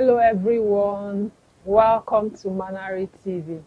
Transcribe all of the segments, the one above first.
Hello everyone, welcome to Manari TV.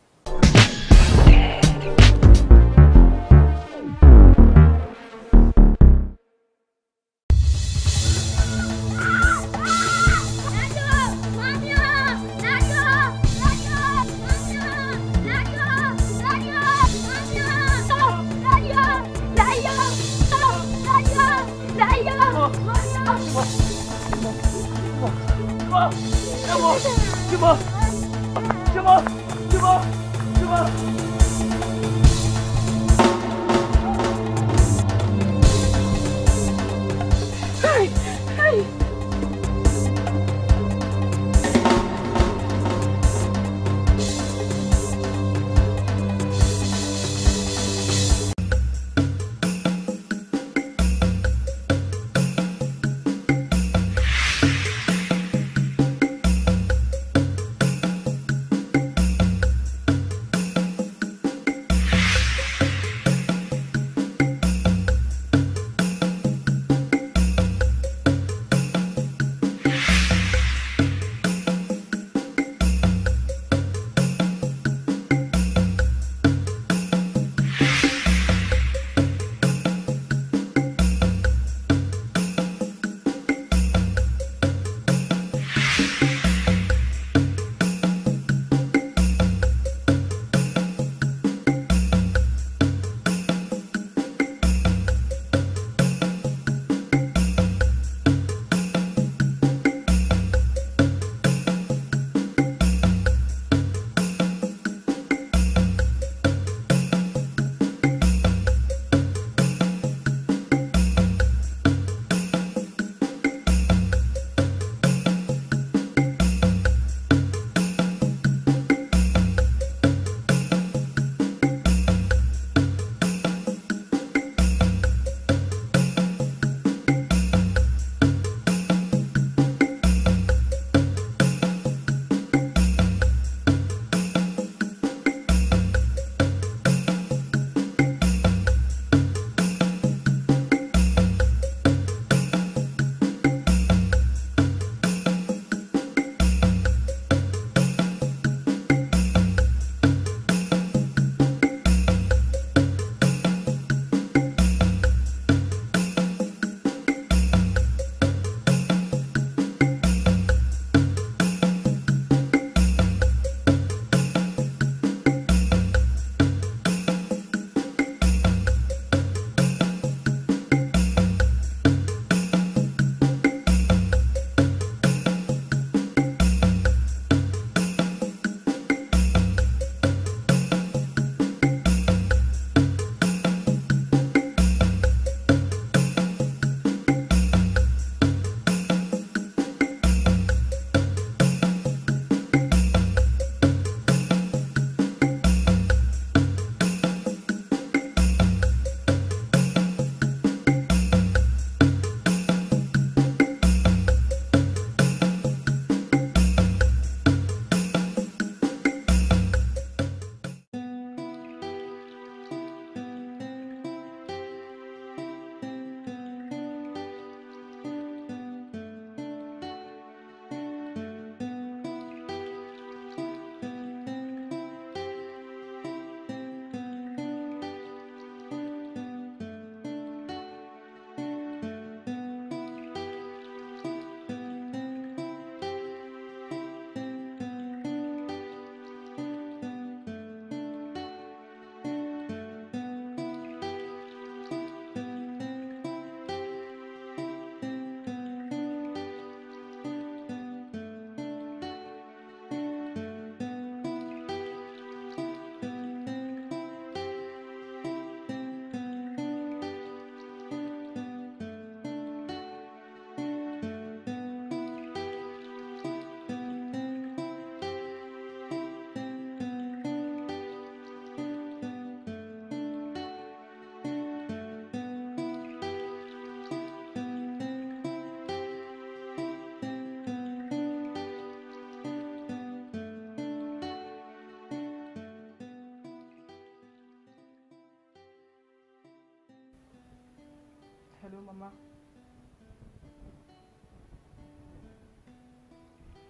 Hello, Mama.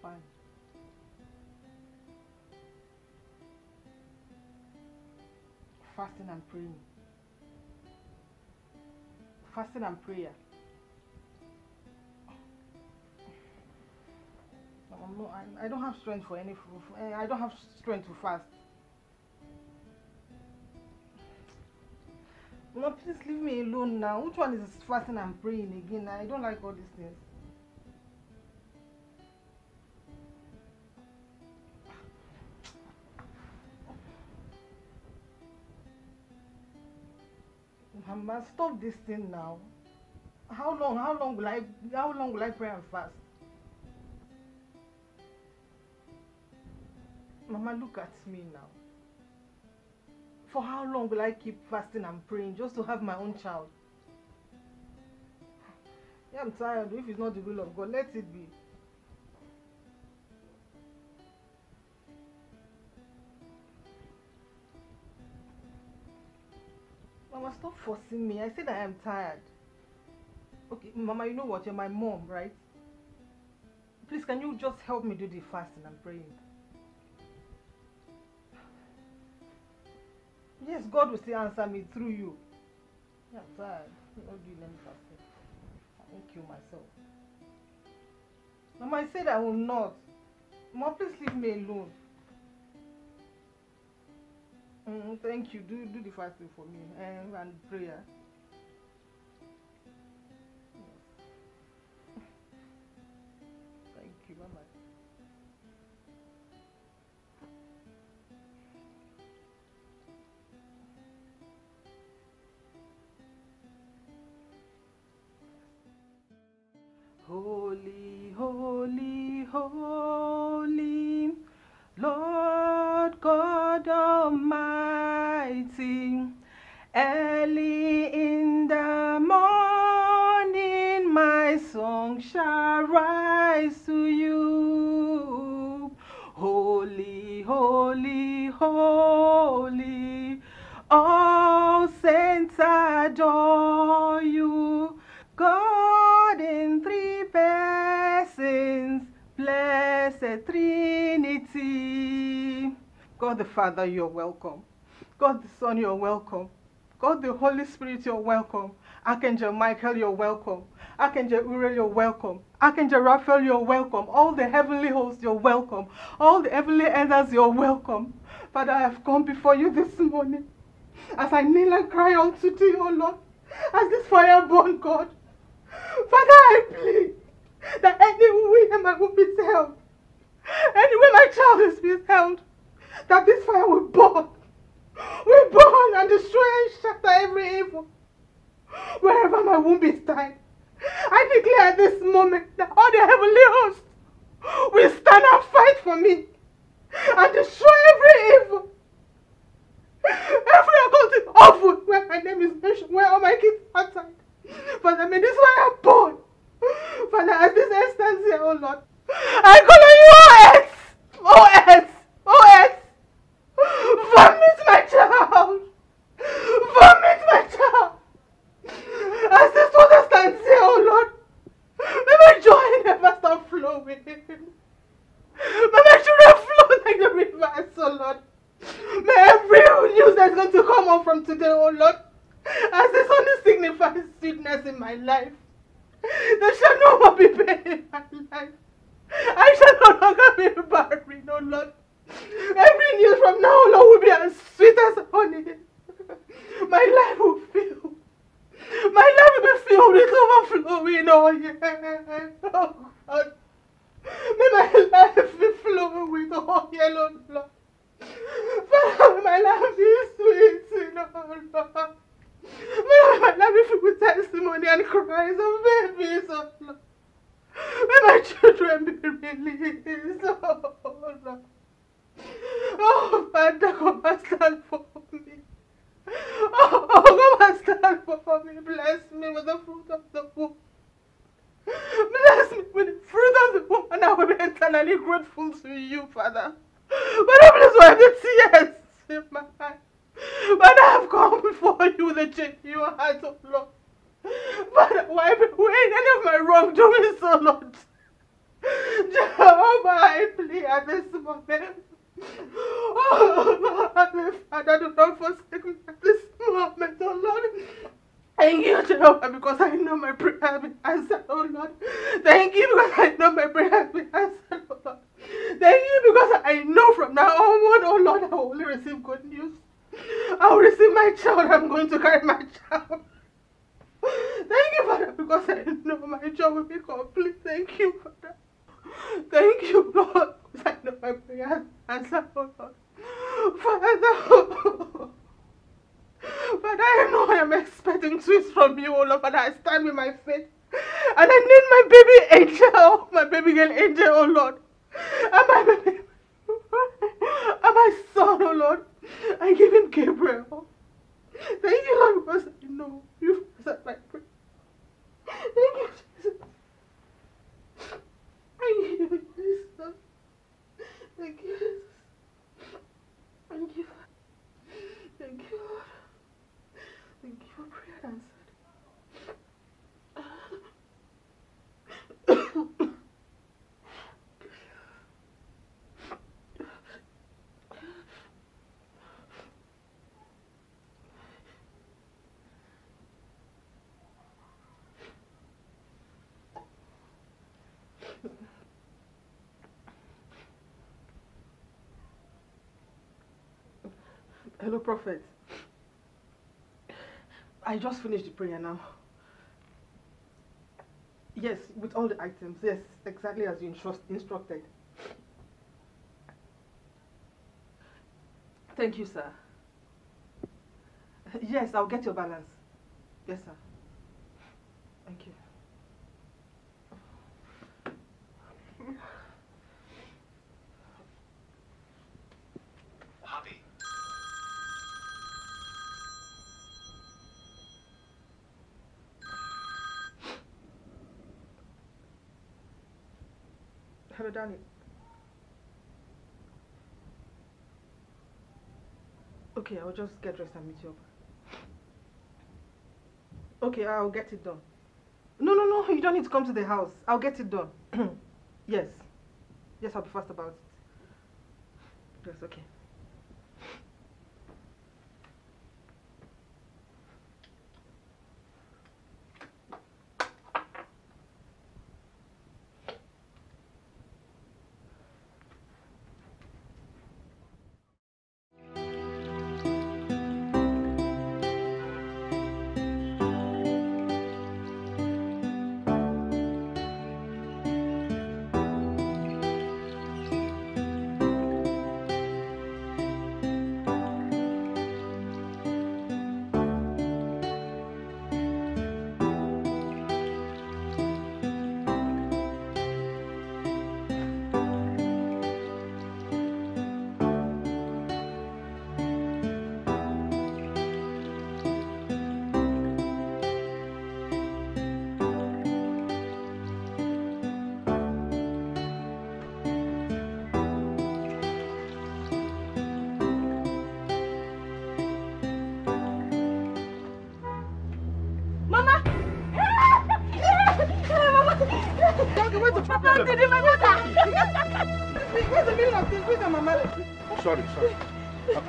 fine. Fasting and praying. Fasting and prayer. No, I, I don't have strength for any. I don't have strength to fast. Now. Which one is fasting and praying again? I don't like all these things. Mama, stop this thing now. How long? How long will I? How long will I pray and fast? Mama, look at me now. For how long will I keep fasting and praying just to have my own child? Yeah, I'm tired. If it's not the will of God, let it be. Mama, stop forcing me. I said I am tired. Okay, Mama, you know what? You're my mom, right? Please, can you just help me do the fasting and praying? Yes, God will still answer me through you. Yeah, tired. Not doing any. I won't kill myself. Mama, I said I will not. Mama, please leave me alone. Mm, thank you. Do do the fasting for me and, and prayer. Holy, holy, holy, Lord God Almighty, early in the morning my song shall rise to you. Holy, holy, holy, all saints adore you. Blessed Trinity. God the Father, you're welcome. God the Son, you're welcome. God the Holy Spirit, you're welcome. Archangel Michael, you're welcome. Archangel Uriel, you're welcome. Archangel Raphael, you're welcome. All the heavenly hosts, you're welcome. All the heavenly elders, you're welcome. Father, I have come before you this morning as I kneel and cry unto thee, O Lord, as this fire burn, God. Father, I plead that anywhere my womb is held, anywhere my child is held, that this fire will burn, will burn and destroy and shatter every evil. Wherever my womb is tied, I declare at this moment that all the heavenly hosts will stand and fight for me and destroy every evil. Every occultic awful where my name is mentioned, where all my kids are tied. Father, may this fire burn. Father, as this stands here, oh Lord, I call you, earth, oh earth, vomit my child, vomit my child. As this water stands here, oh Lord, may my joy never stop flowing. May my children flow like the rivers, oh Lord. May every news that's going to come on from today, oh Lord, as this only signifies sweetness in my life. There shall no more be pain in my life. I shall no longer be barren, oh Lord. Every news from now on, will be as sweet as honey. My life will fill. My life will be filled with overflowing, oh yeah. Oh God. May my life be flowing with oil, oh Lord. Father, my life be sweet, oh Lord. May my life be filled with testimony and cries of babies, oh Lord. May my children be released, oh Oh, Father, come and stand for me. Oh, oh, come and stand for me. Bless me with the fruit of the womb. Bless me with the fruit of the womb, and I will be eternally grateful to you, Father. But please wipe the tears in my eyes. But I have come before you with a genuine heart of love. Father, wipe away any of my wrongdoings, oh Lord. Jehovah, I plead at this moment. Oh, Heavenly Father, do not forsake me at this moment, oh Lord. Thank you, Jehovah, because I know my prayer has been answered, oh Lord. Thank you because I know my prayer has been answered, oh Lord. Thank you because I know from now on, oh Lord, I will only receive good news. I will receive my child. I'm going to carry my child. Thank you, Father, because I know my job will be complete. Thank you, Father. Thank you, Lord, because I know my prayer has answered, oh Lord. Father, Father, I know I am expecting sweets from you, oh Lord, but I stand with my faith. And I need my baby angel, my baby girl angel, oh Lord. And my baby, and my son, oh Lord. I give him Gabriel. Thank you, Lord, because I know you've answered my prayer. Thank you, Jesus. Thank you, Jesus. Thank you, Jesus. Thank you. Thank you, Lord. Thank you for prayer answered. Hello, Prophet. I just finished the prayer now. Yes, with all the items. Yes, exactly as you instru- instructed. Thank you, sir. Yes, I'll get your balance. Yes, sir. Danny. Okay, I'll just get dressed and meet you up. Okay, I'll get it done. No, no, no, you don't need to come to the house. I'll get it done. yes. Yes, I'll be fast about it. Yes, okay.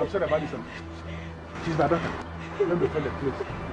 I'm, sorry about this. She's my daughter. Let me find the place.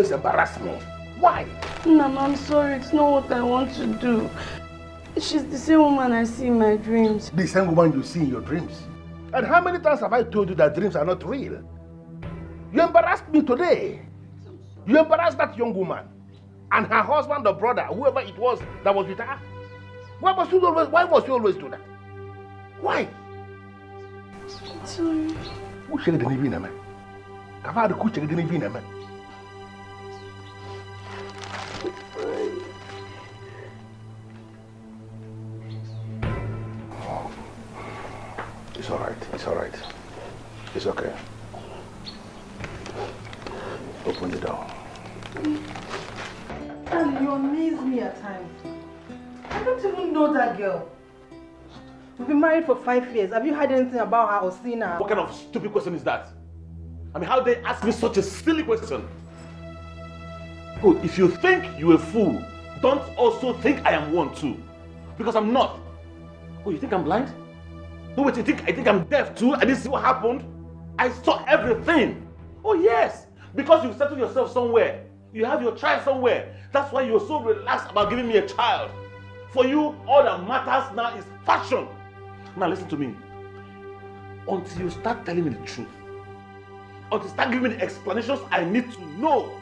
Always embarrass me? Why? Mama, I'm sorry. It's not what I want to do. She's the same woman I see in my dreams. The same woman you see in your dreams. And how many times have I told you that dreams are not real? You embarrassed me today. You embarrassed that young woman and her husband or brother, whoever it was that was with her. Why must you always, why must you always do that? Why? I'm Sorry. Who check the navy man? I've had a coach check the navy man. All right. It's all right. It's okay. Open the door. And you amaze me at times. I don't even know that girl. We've been married for five years. Have you heard anything about her or seen her? What kind of stupid question is that? I mean, how they ask me such a silly question? Good, if you think you're a fool, don't also think I am one too. Because I'm not. Oh, you think I'm blind? No, wait, you think I think I'm deaf too? I didn't see what happened? I saw everything. Oh, yes. Because you settled yourself somewhere. You have your child somewhere. That's why you're so relaxed about giving me a child. For you, all that matters now is fashion. Now listen to me. Until you start telling me the truth, until you start giving me the explanations I need to know,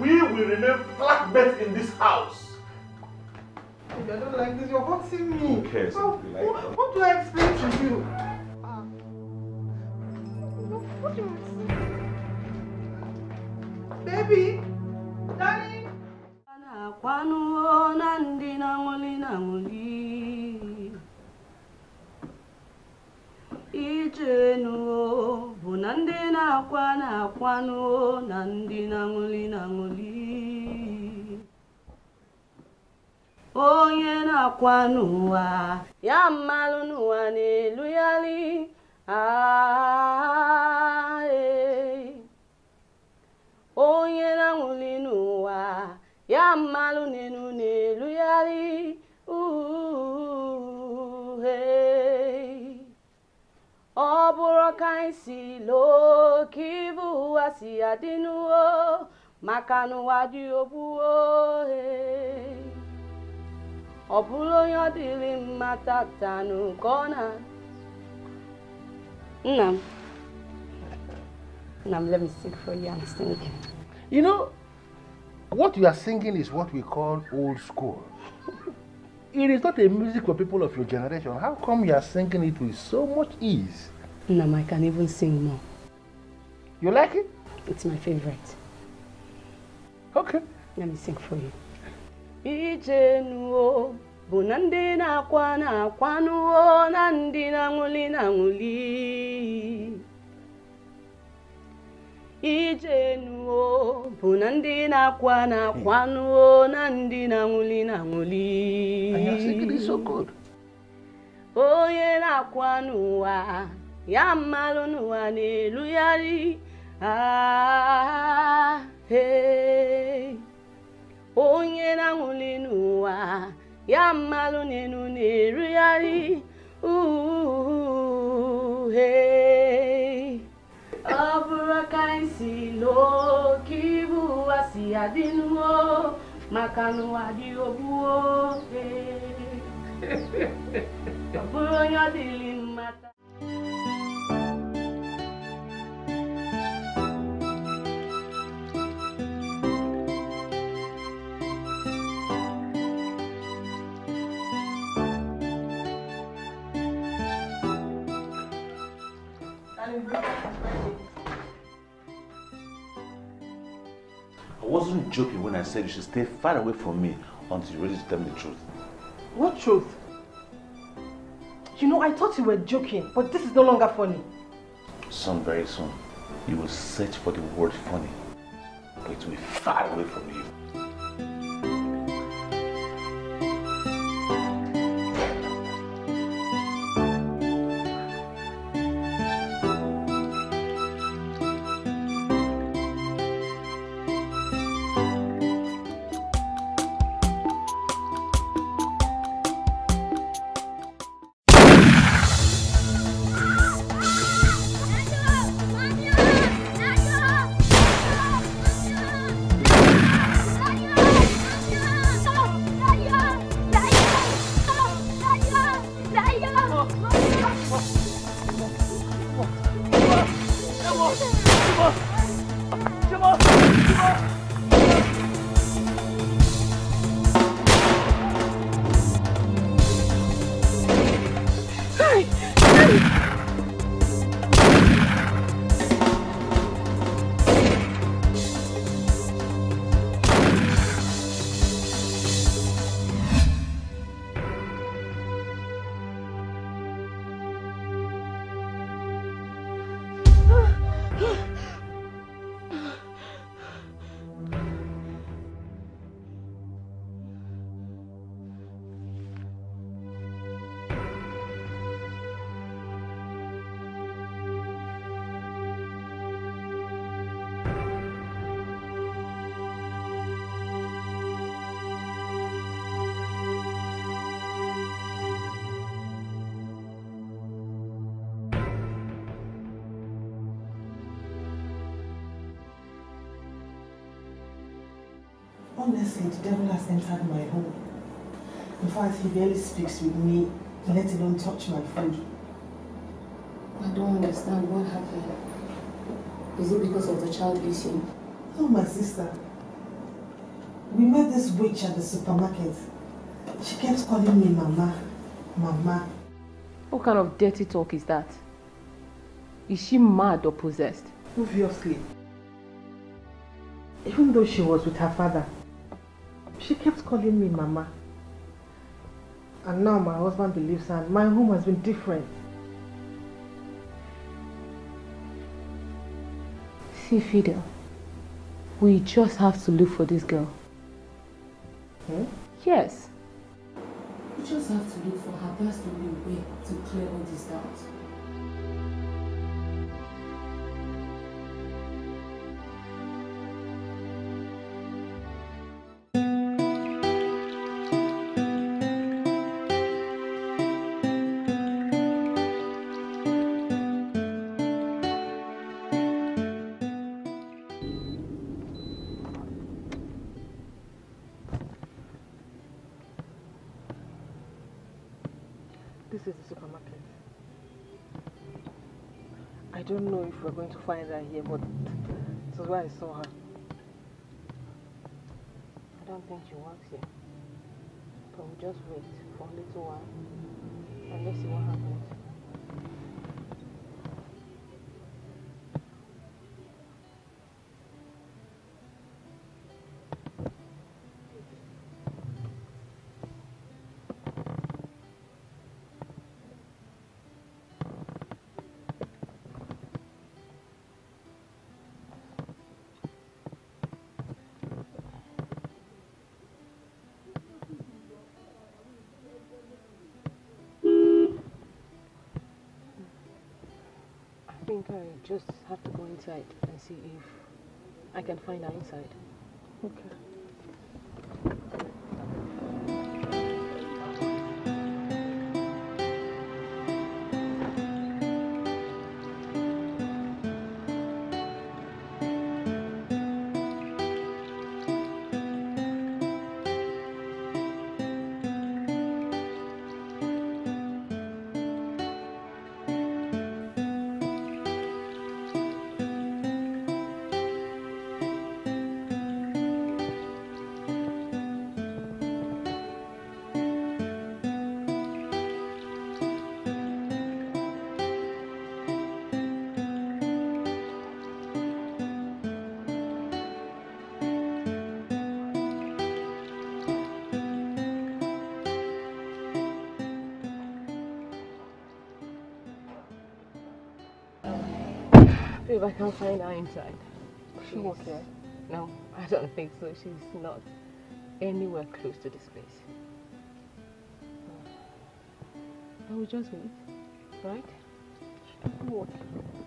we will remain flatbed in this house. I don't like this. You're hurting me. Who cares you like what, what do I explain to you? Ah. What do? Baby, darling. na-akwanụ na ndị na-aṅụli na-aṅụli ijenu bụ na ndị na-akwa na-akwanụ na ndị na-aṅụli na-aṅụli onye na-akwa n'ụwa ya mmalụ n'ụwa na-elugharị onye na-anwụli n'ụwa ya mmalụ n'elu na-elugharị uhe. Ọ bụrụ ka anyị si loo ka ibu ụwa si adị n'uwo maka n'ụwa dị ogbuo ọ bụrụ onye ọ dịrị mma tatanụ ka ọ na nna m nna m let me sing for you I'm singing You know, what you are singing is what we call old school. It is not a music for people of your generation. How come you are singing it with so much ease? nna m I can even sing more You like it? it's my favorite Okay. Let me sing for you. Ijenuo bụ na ndị na-akwa na-akwanuo na ndị na-aṅụli na-aṅụli. Ijenuo bụ na ndị na-akwa na-akwanuo na ndị na-aṅụli na-aṅụli. Onye na-akwa n'ụwa ya mmalụ n'ụwa na-elugharị ah, hey. Onye na-anwụli n'ụwa ya mmalụ n'elu na-erugharị. Uhe ọ bụrụ ka anyị si ka ibu ụwa si adị n'uo maka n'ụwa dị ogbuo ọ bụrụ onye ọ mmata I wasn't joking when I said you should stay far away from me until you're ready to tell me the truth. What truth? You know, I thought you were joking, but this is no longer funny. Son, very soon, you will search for the word funny, but it will be far away from you. Honestly, the devil has entered my home. In fact, he barely speaks with me, let alone touch my food. I don't understand what happened. Is it because of the child issue? No, my sister. We met this witch at the supermarket. She kept calling me Mama, Mama. What kind of dirty talk is that? Is she mad or possessed? Obviously. Even though she was with her father, she kept calling me Mama. And now my husband believes her and my home has been different. See, Fidel, we just have to look for this girl. Hmm? Yes. We just have to look for her. That's the only way to clear all these doubts. We're going to find her here, but this is where I saw her. I don't think she works here. But we'll just wait for a little while and let's see what happens. Think I just have to go inside and see if I can find her inside. Okay. If I can't find her inside. She okay? No, I don't think so. She's not anywhere close to this place. Oh. I will just wait, right? What? Let's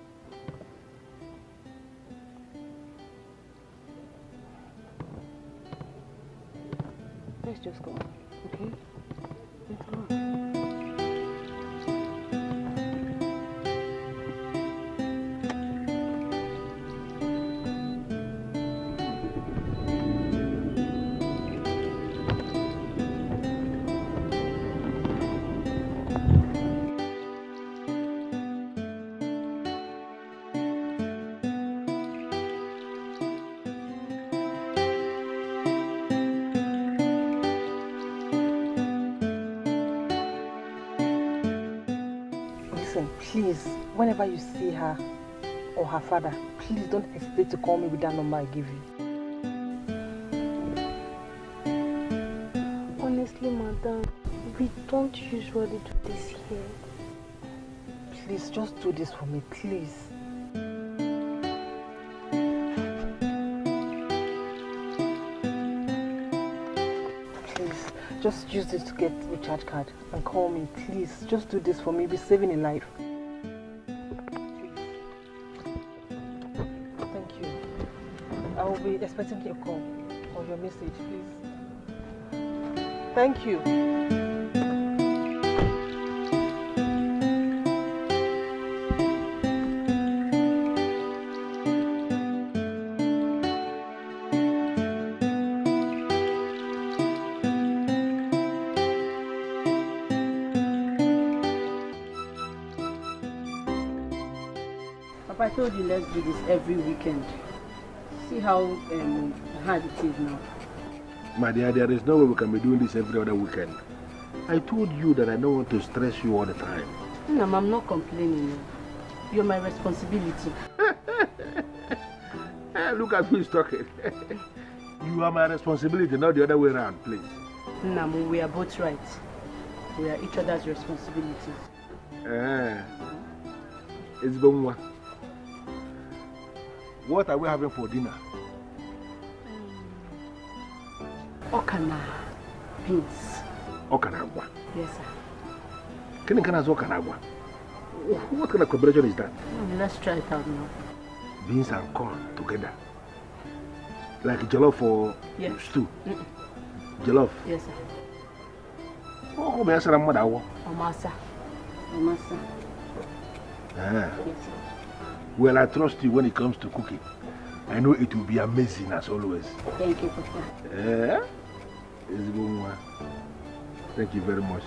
whenever you see her or her father, please don't hesitate to call me with that number I give you. Honestly, madam, we don't usually do this here. Please, just do this for me, please. Please, just use this to get recharge card and call me, please. Just do this for me. Be saving a life. expecting your call or your message, please. Thank you. Papa told you let's do this every weekend. How um, hard it is now. My dear, there is no way we can be doing this every other weekend. I told you that I don't want to stress you all the time. Nam, I'm not complaining. You're my responsibility. Eh, look at who is talking. you are my responsibility, not the other way around, please. Nam, we are both right. We are each other's responsibilities. Eh. It's. What are we having for dinner? Okana beans. Okanagwa. Yes, sir. Can can Okanagwa? What kind of combination is that? Mm, let's try it out now. Beans and corn together. Like jollof for Yeah. stew. Jollof. Yes, sir. Oh, come here, mother. Omasa. Omasa. Ah. Yes, sir. Well, I trust you when it comes to cooking. I know it will be amazing as always. Thank you, Papa. Eh? Thank you very much.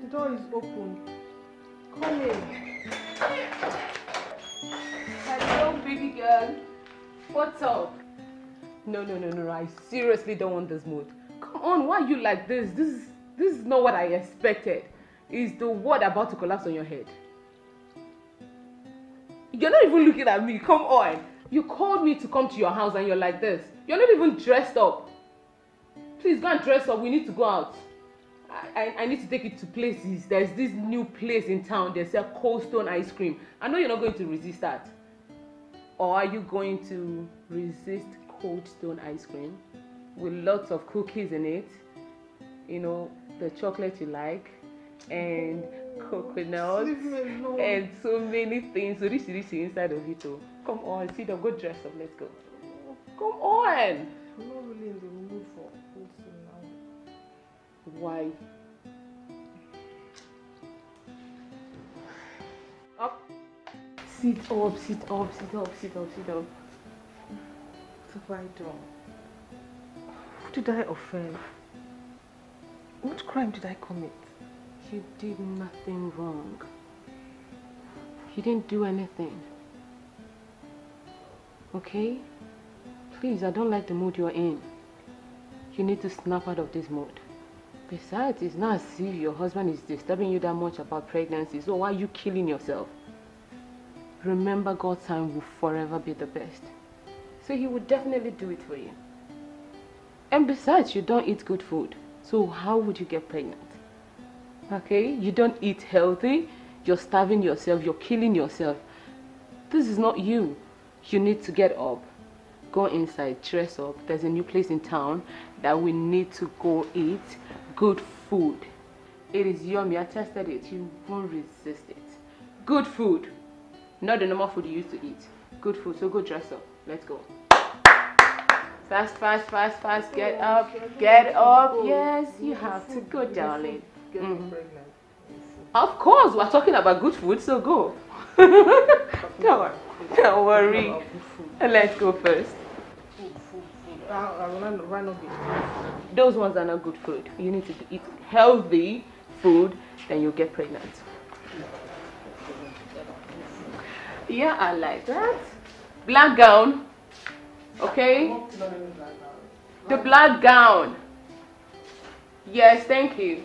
The door is open. Come in. Hello, baby girl. What's up? No, no, no, no. I seriously don't want this mood. Come on, why are you like this? This is this is not what I expected. Is the world about to collapse on your head? You're not even looking at me. Come on. You called me to come to your house and you're like this. You're not even dressed up. Please go and dress up. We need to go out. I, I, I need to take you to places. There's this new place in town. They sell cold stone ice cream. I know you're not going to resist that. Or are you going to resist cold stone ice cream with lots of cookies in it? You know, the chocolate you like, and coconuts, Leave me alone. and so many things. So this is inside of it. Oh, come on, sit down, go dress up. Let's go. Come on. I'm not really in the mood for food now. Why? Up. Sit up, sit up, sit up, sit up, sit up. Have I done? Who did I offend? What crime did I commit? You did nothing wrong. You didn't do anything. Okay? Please, I don't like the mood you're in. You need to snap out of this mood. Besides, it's not as if your husband is disturbing you that much about pregnancy, so why are you killing yourself? Remember, God's time will forever be the best. So He will definitely do it for you. And besides, you don't eat good food, so how would you get pregnant? Okay? You don't eat healthy, you're starving yourself, you're killing yourself. This is not you. You need to get up, go inside, dress up. There's a new place in town that we need to go eat good food. It is yummy. I tested it. You won't resist it. Good food. Not the normal food you used to eat. Good food. So go dress up. Let's go. Fast, fast, fast, fast. Get up. Get up. Yes, you have to go, darling. Mhm. pregnant. Of course, we're talking about good food, so go. Don't worry. Don't worry. About good food. Let's go first. Food, food, food. I? Those ones are not good food. You need to eat healthy food, then you'll get pregnant. Yeah, I like that. Black gown. Okay? The black gown. Yes, thank you.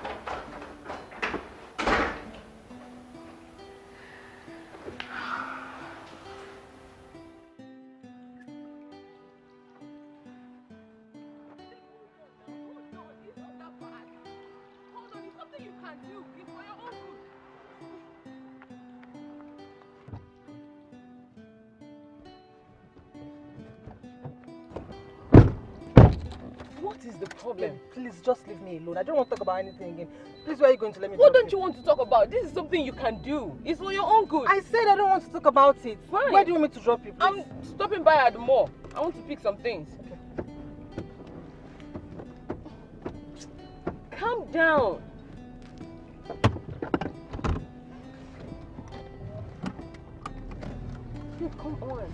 Alone. I don't want to talk about anything again. Please, where are you going to let me What don't you want to talk about? This is something you can do. It's for your own good. I said I don't want to talk about it. Why? Where do you want me to drop you, please? I'm stopping by at the mall. I want to pick some things. Calm down. Come on.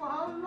Long?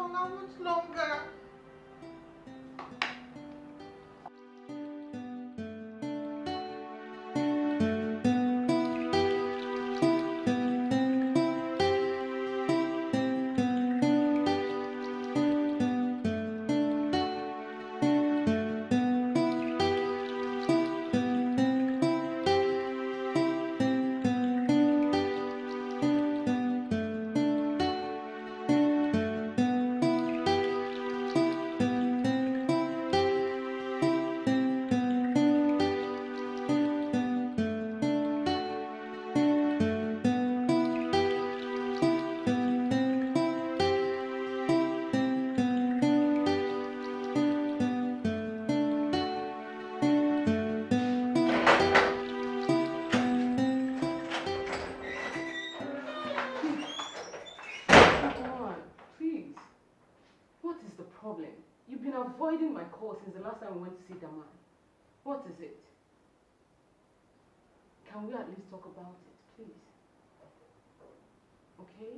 What is it? Can we at least talk about it, please? Okay?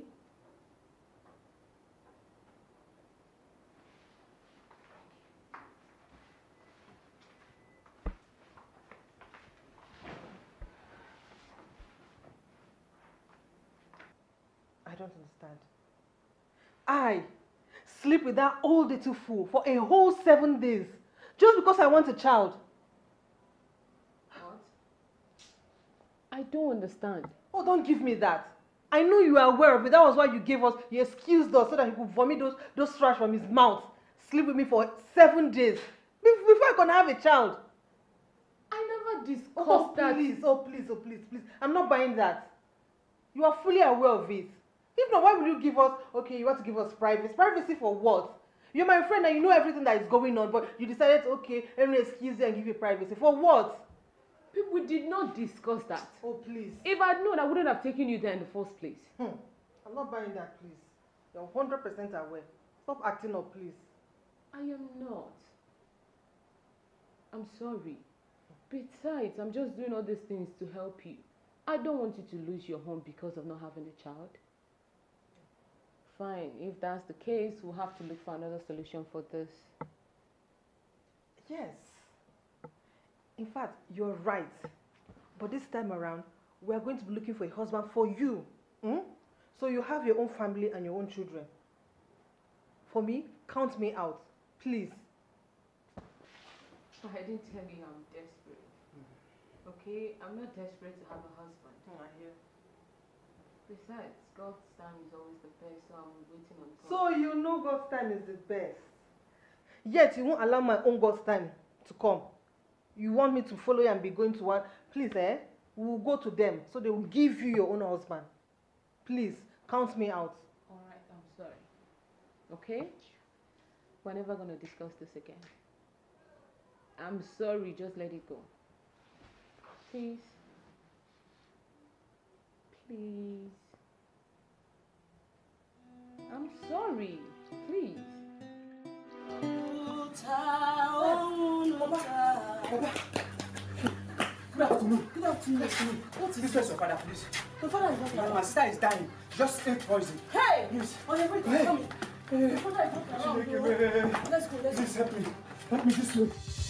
I don't understand. I sleep with that old little fool for a whole seven days just because I want a child. I don't understand. Oh, don't give me that. I know you are aware of it. That was why you gave us, you excused us so that he could vomit those, those trash from his mouth. Sleep with me for seven days be- before I can have a child. I never discussed Oh, that. please, oh, please, oh, please, please. I'm not buying that. You are fully aware of it. If not, why will you give us, okay, you want to give us privacy? Privacy for what? You're my friend and you know everything that is going on, but you decided, okay, let me excuse you and give you privacy. For what? We did not discuss that. Oh, please. If I'd known, I wouldn't have taken you there in the first place. Hmm. I'm not buying that, please. You're 100% aware. Stop acting up, please. I am not. I'm sorry. Besides, I'm just doing all these things to help you. I don't want you to lose your home because of not having a child. Fine, if that's the case, we'll have to look for another solution for this. Yes. In fact, you're right. But this time around, we are going to be looking for a husband for you. Hmm? So you have your own family and your own children. For me, count me out. Please. I didn't tell you I'm desperate. Okay, I'm not desperate to have a husband. I hear. Besides, God's time is always the best, so I'm waiting on God. So you know God's time is the best. Yet you won't allow my own God's time to come. You want me to follow you and be going to one. Please, eh? We'll go to them so they will give you your own husband. Please, count me out. Alright, I'm sorry. Okay? We're never gonna discuss this again. I'm sorry, just let it go. Please. Please. I'm sorry. Please. Good afternoon. Good afternoon. Good afternoon. What is this? your father, please. My father is not alive. my sister is dying. Just ate poison. Hey! Yes. On everything, Hey. come here. Your father is not around. Let's go, let's go. Please help me. Help me this way.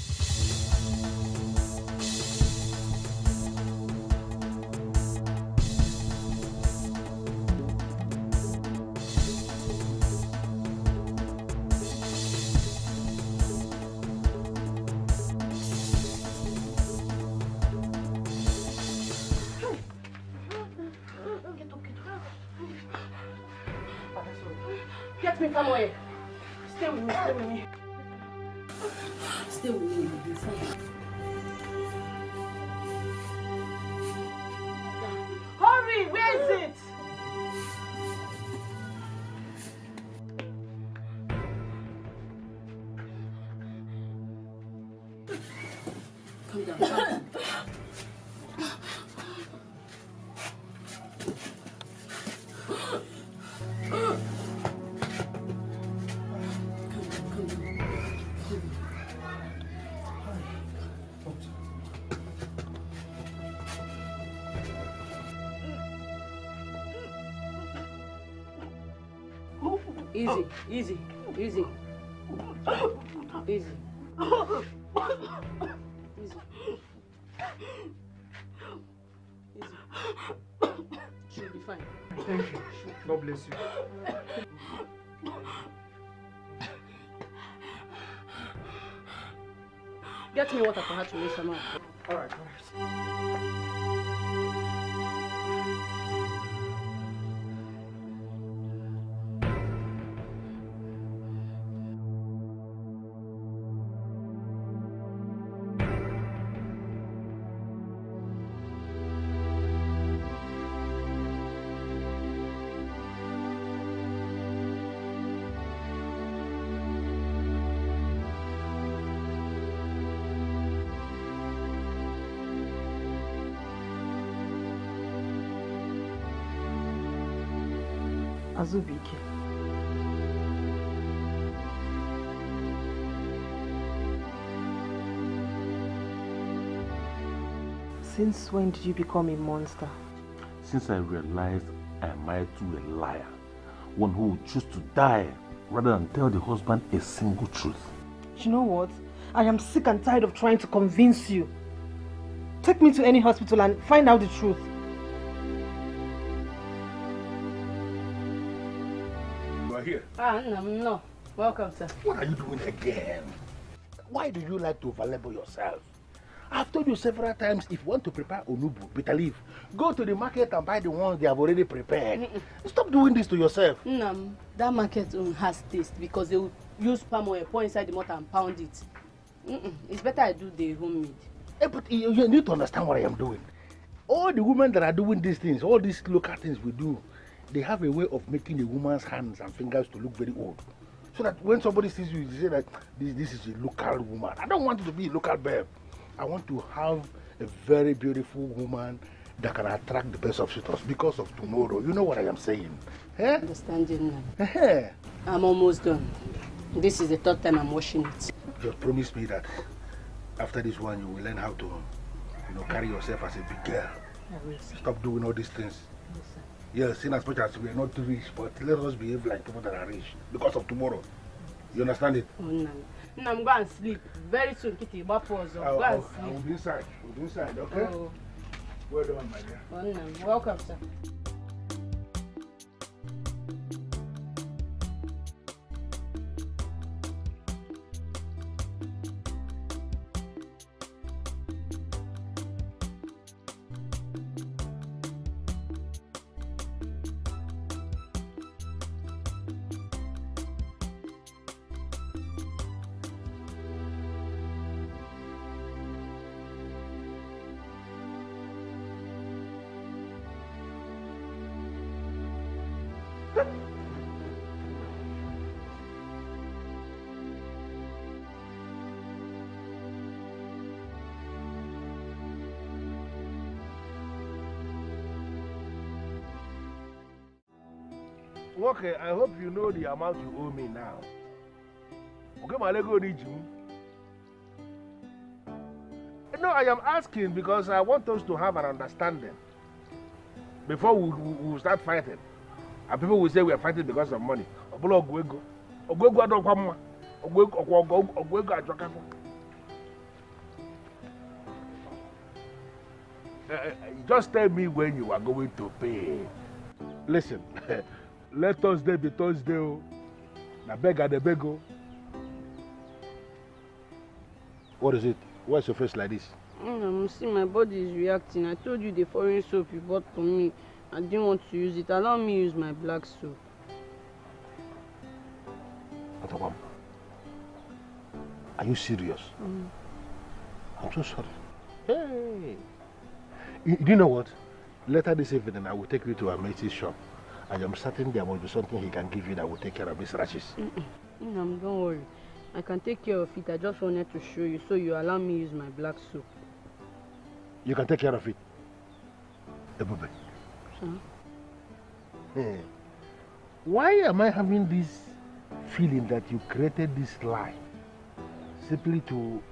Easy, easy, easy. Easy. Easy. She'll be fine. Thank you. God bless you. Get me water for her to raise her mouth. Azubike. Since when did you become a monster? Since I realized I am married to a liar, one who would choose to die rather than tell the husband a single truth. You know what? I am sick and tired of trying to convince you. Take me to any hospital and find out the truth. Ah, no, no. Welcome, sir. What are you doing again? Why do you like to overlabor yourself? I've told you several times if you want to prepare onubu, bitter leaf, go to the market and buy the ones they have already prepared. Stop doing this to yourself. Nnam, that market um, has taste because they will use palm oil, pour inside the mortar and pound it. Mm-mm. It's better I do the homemade. Eh, but you, you need to understand what I am doing. All the women that are doing these things, all these local things we do, they have a way of making a woman's hands and fingers to look very old. So that when somebody sees you, they say that this, this is a local woman. I don't want you to be a local babe. I want to have a very beautiful woman that can attract the best of suitors because of tomorrow. You know what I am saying? Eh? Understand you now. Eh? I'm almost done. This is the third time I'm washing it. Just promised me that after this one you will learn how to, you know, carry yourself as a big girl. I will. Stop doing all these things. Yes, in as much as we are not rich, but let us behave like people that are rich because of tomorrow. You understand it? Oh, Nnam. Nnam, go and sleep. Very soon, Kitty, Bapo also. I, Go I, and sleep. will be inside. I will be inside, okay? Oh, Well done, my dear. oh, Nnam. Welcome, sir. Okay, I hope you know the amount you owe me now. Okay, my Lego need you. No, I am asking because I want us to have an understanding before we, we, we start fighting. And people will say we are fighting because of money. Ọbụla ọgwụ ego. Ọgwụ ego adọkwa mma. Ọgwụ ego ọgwụ ọgwụ ọgwụ ego ajọkakwa. Eh, eh, Just tell me when you are going to pay. Listen, let Thursday be Thursday. Oh. Na beg and beg. Oh. What is it? Why is your face like this? Nnam, see, my body is reacting. I told you the foreign soap you bought for me. I didn't want to use it. Allow me use my black soap. Atawam. Are you serious? Mm. I'm so sorry. Hey. You, you know what? Later this evening, I will take you to Ameti's shop. I am certain there must be something he can give you that will take care of these rashes. Nnam, don't worry. I can take care of it. I just wanted to show you so you allow me use my black soap. You can take care of it. Ebube. Sir? Eh, Why am I having this feeling that you created this lie simply to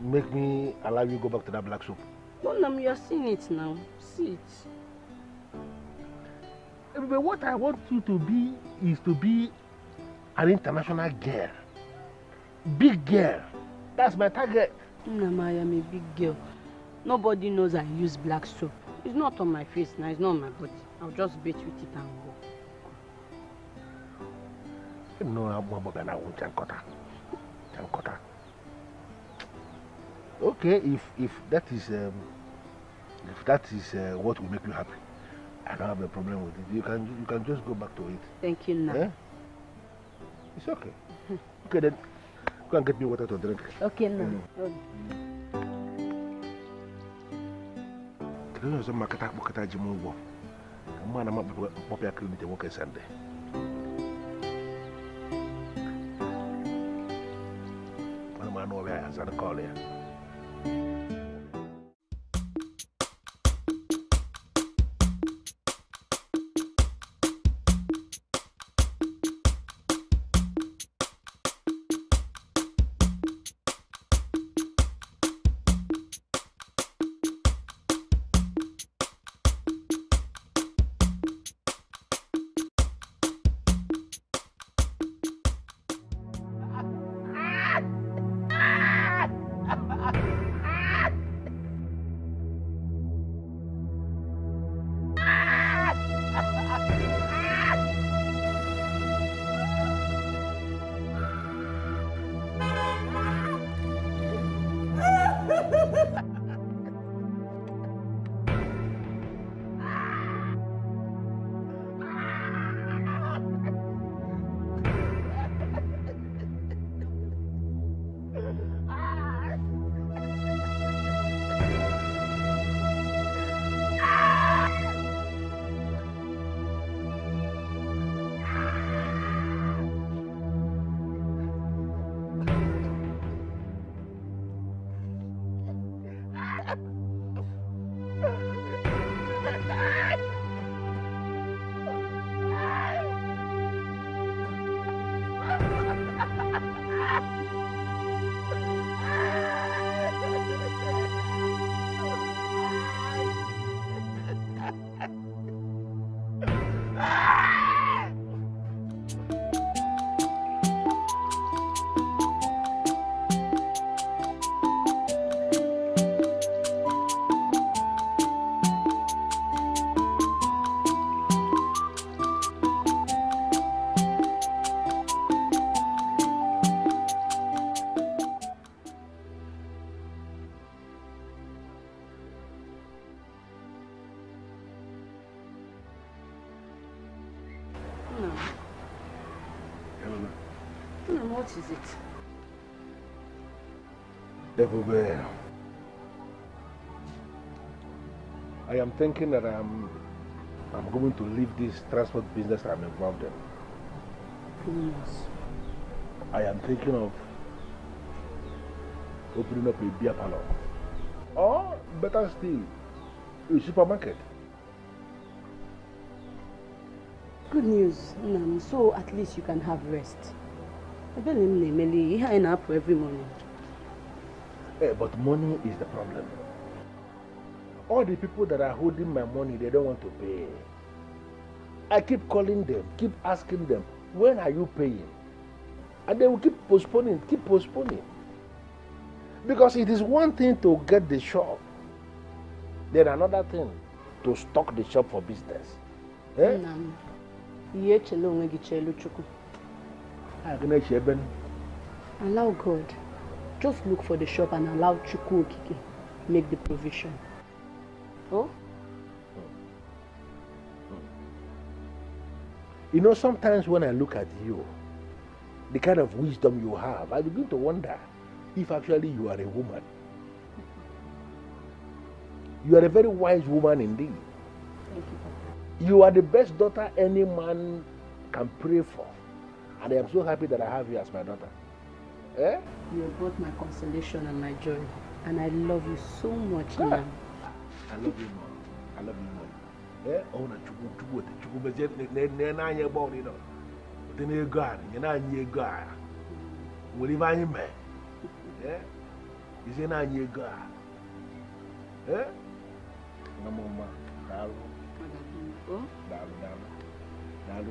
make me allow you go back to that black soup? No, Nam, you are seeing it now. See it. Ebube, what I want you to be is to be an international girl. Big girl. That's my target. Nam, I am a big girl. Nobody knows I use black soap. It's not on my face now, it's not on my body. I'll just bathe with it and go. No, I'm not going to Chankota. Chankota. Okay, if if that is um, if that is uh, what will make you happy, I don't have a problem with it. You can you can just go back to it. Thank you, Nam. Eh? It's okay. Okay then, go and get me water to drink. Okay, Nam. Kedu ọzọ makata akpọkọta ji m ụgwọ ka mma na mkpọpịa kredit nwoke sande mana m anụ ọbịa ya zara kọl what is it? Ebube, I am thinking that I'm I'm going to leave this transport business I'm involved in. Yes. I am thinking of opening up a beer parlor. Or better still, a supermarket. Good news, Nam. So at least you can have rest. Ebe na m na-emeli ihe anyị na-apụ every morning. Eh, but money is the problem. All the people that are holding my money, they don't want to pay. I keep calling them, keep asking them, when are you paying? And they will keep postponing, keep postponing. Because it is one thing to get the shop, then another thing to stock the shop for business. Eh? Ihe echela onwe gị chelu Chukwu. Allow God. Just look for the shop and allow Chukwu Okike make the provision. Oh? You know, sometimes when I look at you, the kind of wisdom you have, I begin to wonder if actually you are a woman. You are a very wise woman indeed. Thank you, Papa. You are the best daughter any man can pray for. And I am so happy that I have you as my daughter. Eh? You are both my consolation and my joy. And I love you so much, Nam. I love you more. I love you more. Eh, ọ na chukwu chukwu ote chukwu bezie na n'anya ebe ọrụ nọ ote n'ego a nye na a nwere ibe anyị mee eh? Izie na anyị ego a eh nwa m mma daalụ Oh, daalụ daalụ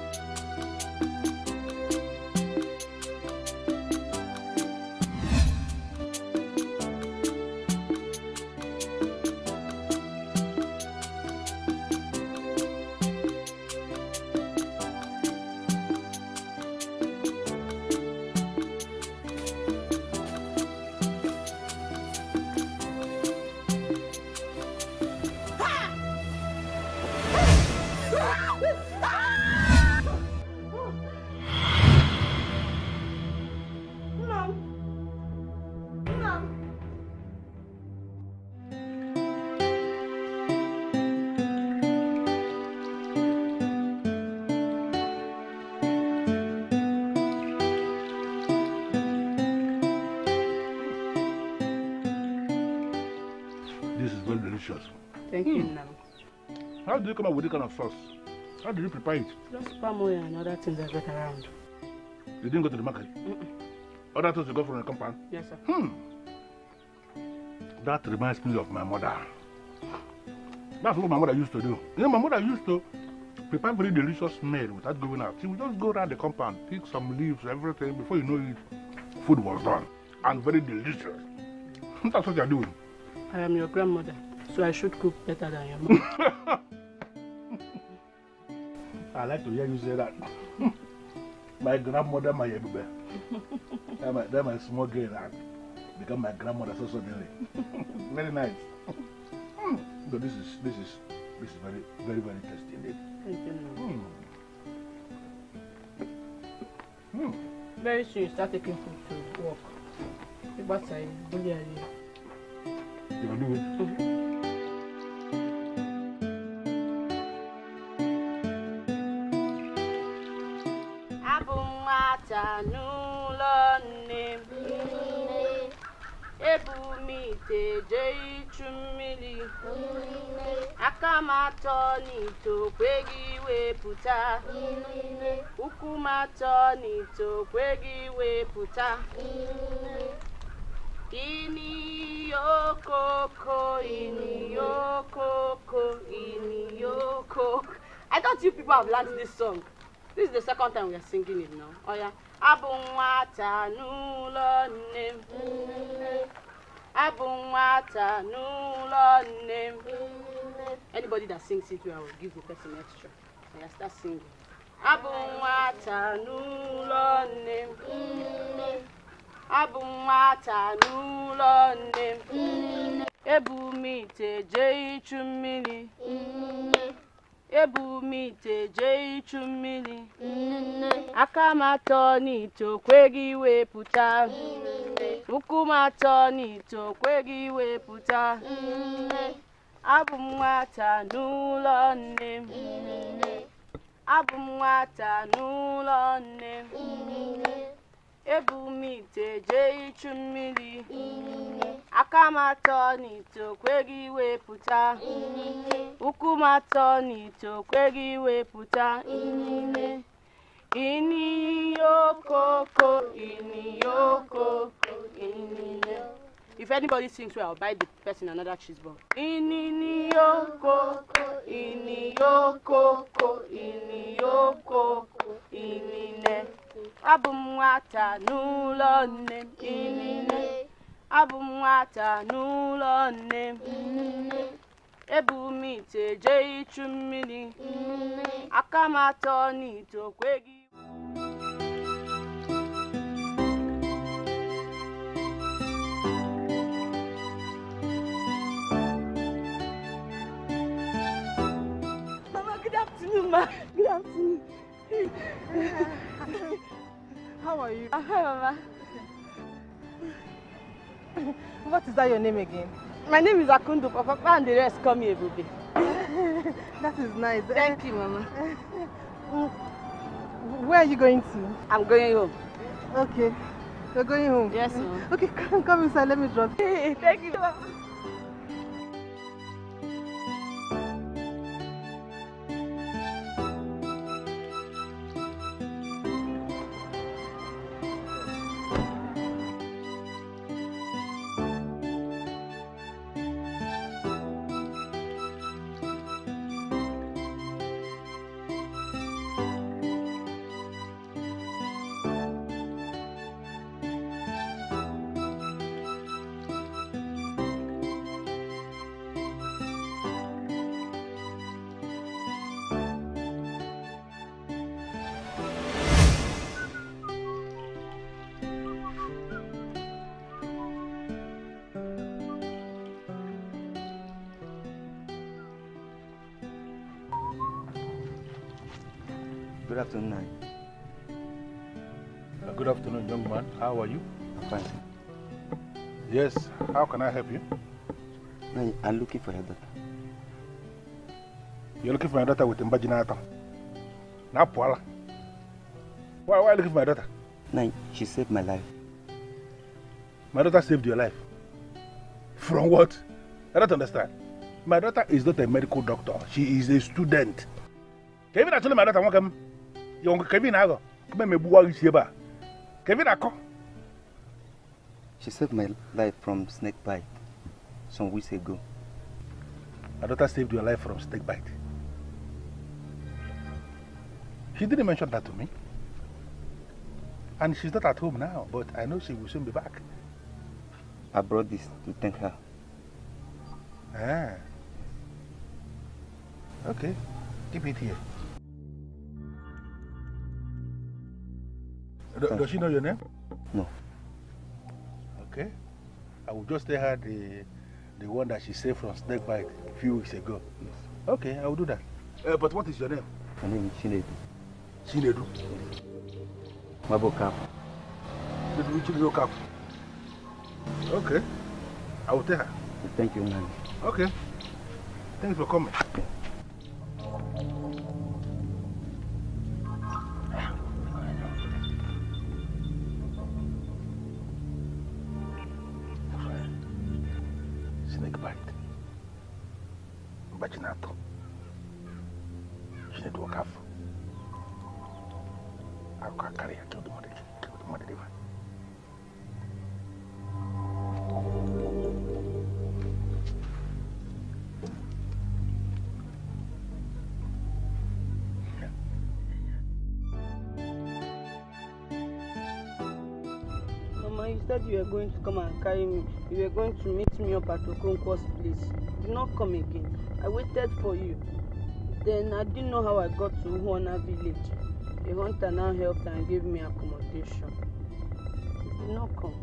thank you, Nam. How do you come up with this kind of sauce? How do you prepare it? Just palm oil and other things I got around. You didn't go to the market? Mm-mm. Other things you got from the compound? Yes, sir. Hmm. That reminds me of my mother. That's what my mother used to do. You know, my mother used to prepare very delicious meal without going out. She would just go around the compound, pick some leaves, everything. Before you know it, food was done. And very delicious. That's what you're doing. I am your grandmother, so I should cook better than your mom. I like to hear you say that. my grandmother, my ebube. that, my, that my small girl had become my grandmother so suddenly. very nice. Mm. So this is this is this is very very very tasty indeed. Thank you. Mm. Mm. Very soon you start taking food to work. But I bully you. You will do nwata n'ụlọ nne m. Ebu m ite jee ichu mmiri. Aka m atọ n'ite okweghị wepụta. Ụkwụ. Ini yokoko, ini yokoko, ini yokoko. I thought you people have learned this song. This is the second time we are singing it now. Oh yeah. Abụ nwata n'ụlọ nne m. Abụ nwata n'ụlọ nne m. Anybody that sings it well, I will give the person extra. Oh yeah, start singing. Abụ nwata n'ụlọ nne m. Abụ nwata n'ụlọ nne m. Ebu m ite jee ichu mmiri. Ebu m ite jee ichu mmiri. Aka m atọ n'ite okweghị wepụta. Ụkwụ m atọ n'ite okweghị wepụta. Abụ m nwata n'ụlọ nne m. Abụ m nwata n'ụlọ nne m. Ebu m ite jee ichu mmiri. Aka m atọ n'ite okweghị wepụta. Ụkwụ m atọ n'ite okweghị wepụta. Ini yokoko, ini yokoko, inine. If anybody sings well, I'll buy the person another cheeseburger. Ini yokoko, ini yokoko, ini yokoko, inine. Abụ m nwata n'ụlọ nne m. Inine. Abụ m nwata n'ụlọ nne m. Ebu m ite jee mmiri. Aka m atọ n'ite okweghị. Afternoon, ma. Good afternoon. How are you? Uh, hi, Mama. What is that your name again? My name is Akundu. Papa and the rest call me Ebube. that is nice. Thank you, Mama. Where are you going to? I'm going home. Okay. You're going home? Yes, ma'am. Okay, come, come inside. Let me drop you. Hey, thank you. Afternoon. Uh, good afternoon, young man. How are you? I'm fine. Yes, how can I help you? Nai, I'm looking for your daughter. You're looking for my daughter with Mbajinata. Now, Paula. Why, why are you looking for my daughter? Nai, she saved my life. My daughter saved your life. From what? I don't understand. My daughter is not a medical doctor. She is a student. Kevin actually my daughter welcome. Young Kevin Ago. Come me buwa. Kevin ako. She saved my life from snake bite some weeks ago. My daughter saved your life from snake bite. She didn't mention that to me. And she's not at home now, but I know she will soon be back. I brought this to thank her. Ah. Okay. Keep it here. Do, does she know your name? No. Okay. I will just tell her the the one that she saved from snake bite a few weeks ago. Yes. Okay, I will do that. Uh, but what is your name? My name is Chinedu. Chinedu. Mabokap. Chinedu Kafu. Okay. I will tell her. Thank you, Nani. Okay. Thanks for coming. Carry me. You were going to meet me up at Okonkwo's place. You did not come again. I waited for you. Then I didn't know how I got to Huana village. A hunter now helped and gave me accommodation. You did not come.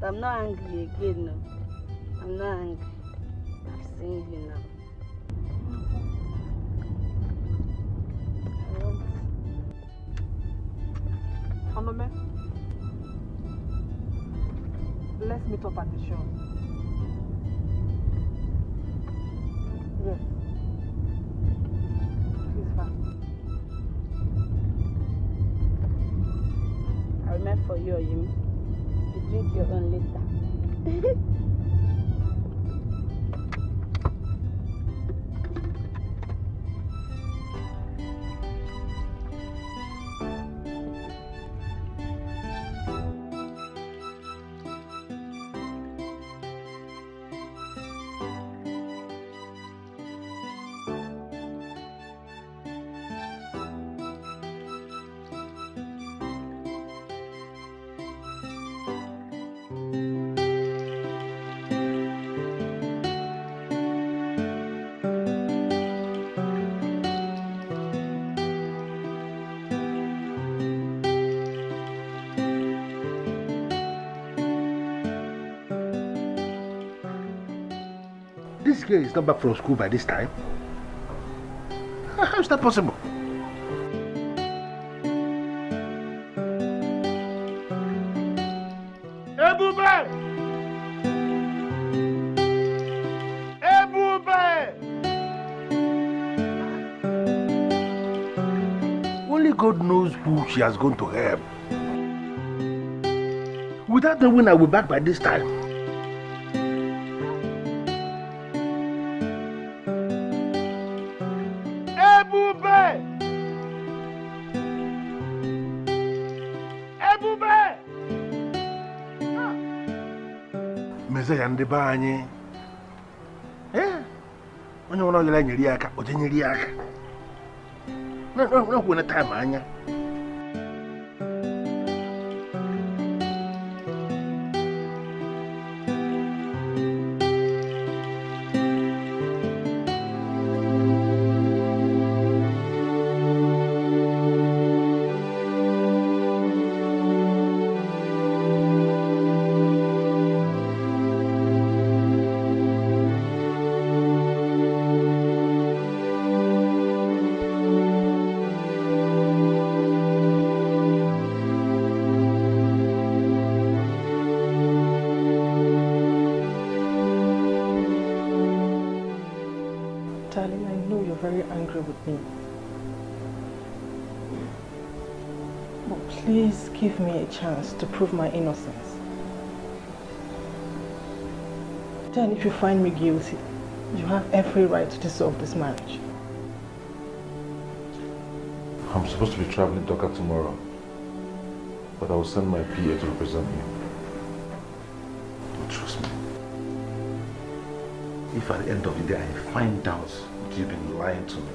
But I'm not angry again now. I'm not angry. I've seen you now. Up at the shore. Girl is not back from school by this time. How is that possible? God knows who she has gone to help. Without knowing I will be back by this time. Be anyị. Eh? Onye nwere ọnyere nyere ya aka, o je ya aka. Na-ekwu na taịm anya. Give me a chance to prove my innocence. Then if you find me guilty, you have every right to dissolve this marriage. I'm supposed to be traveling to Dhaka tomorrow. But I will send my PA to represent me. Trust me. If at the end of the day I find out that you've been lying to me,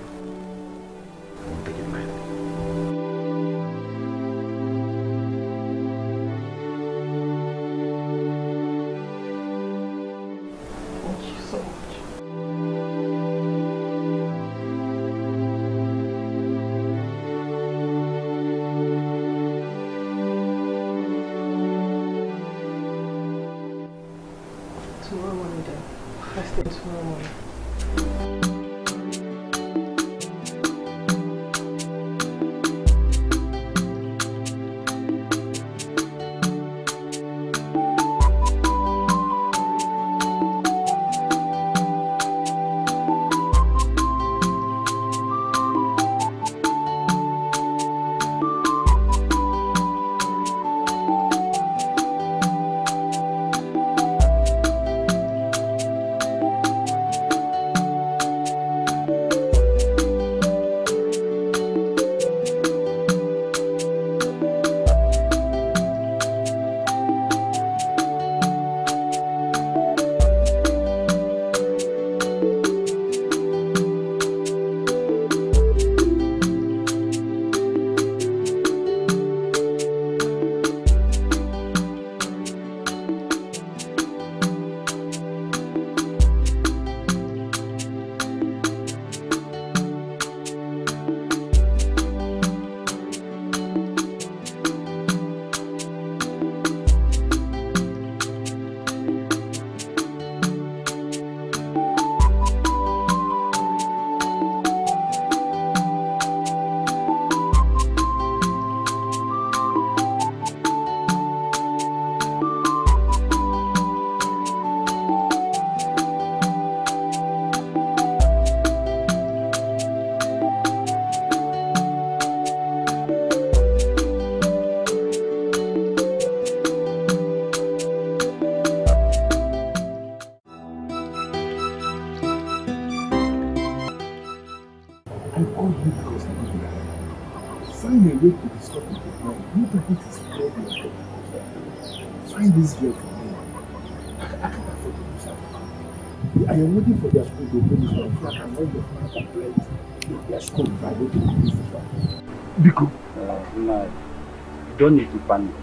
you to panic.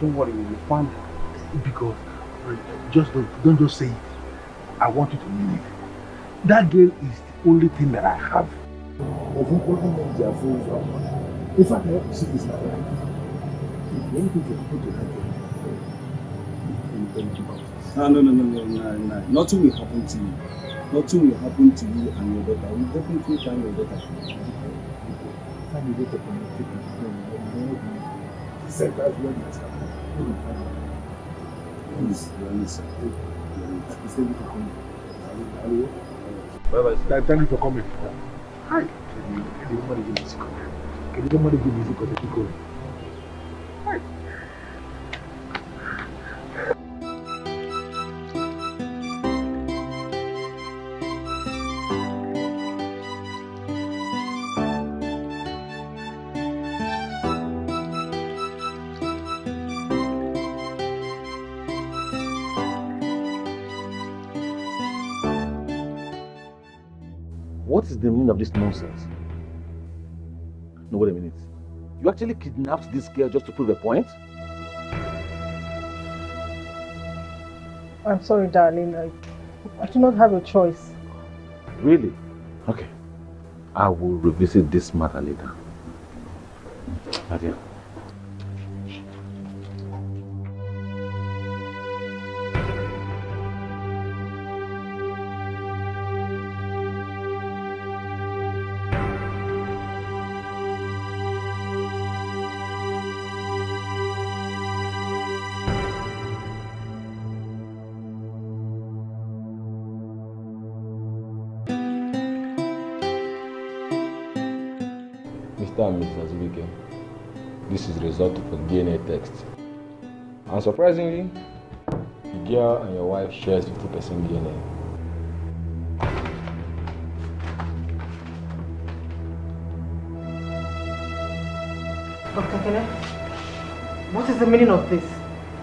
Don't worry, you'll be fine. Because just don't, don't just say it. I want you to mean it. That girl is the only thing that I have. In fact, I have to see this life. If anything can put your hand No, no, no, no, no, no, no. Nothing will happen to you. Nothing will happen to you and your daughter. We'll definitely find your daughter. Find a way to communicate with them. He said that's when it's happening. We will find out. Please, you understand. He said we can come. Hello? Bye bye. Thank you for coming. Hi. The woman is in the secret. kedu ihe mmadụ ga-emezi kọta meaning of this nonsense? No, wait a minute. You actually kidnapped this girl just to prove a point? I'm sorry, darling. I, I do not have a choice. Really? Okay. I will revisit this matter later. Nadia. Result of a DNA test. And surprisingly, the girl and your wife shares 50% DNA. Dr. Kene, what is the meaning of this?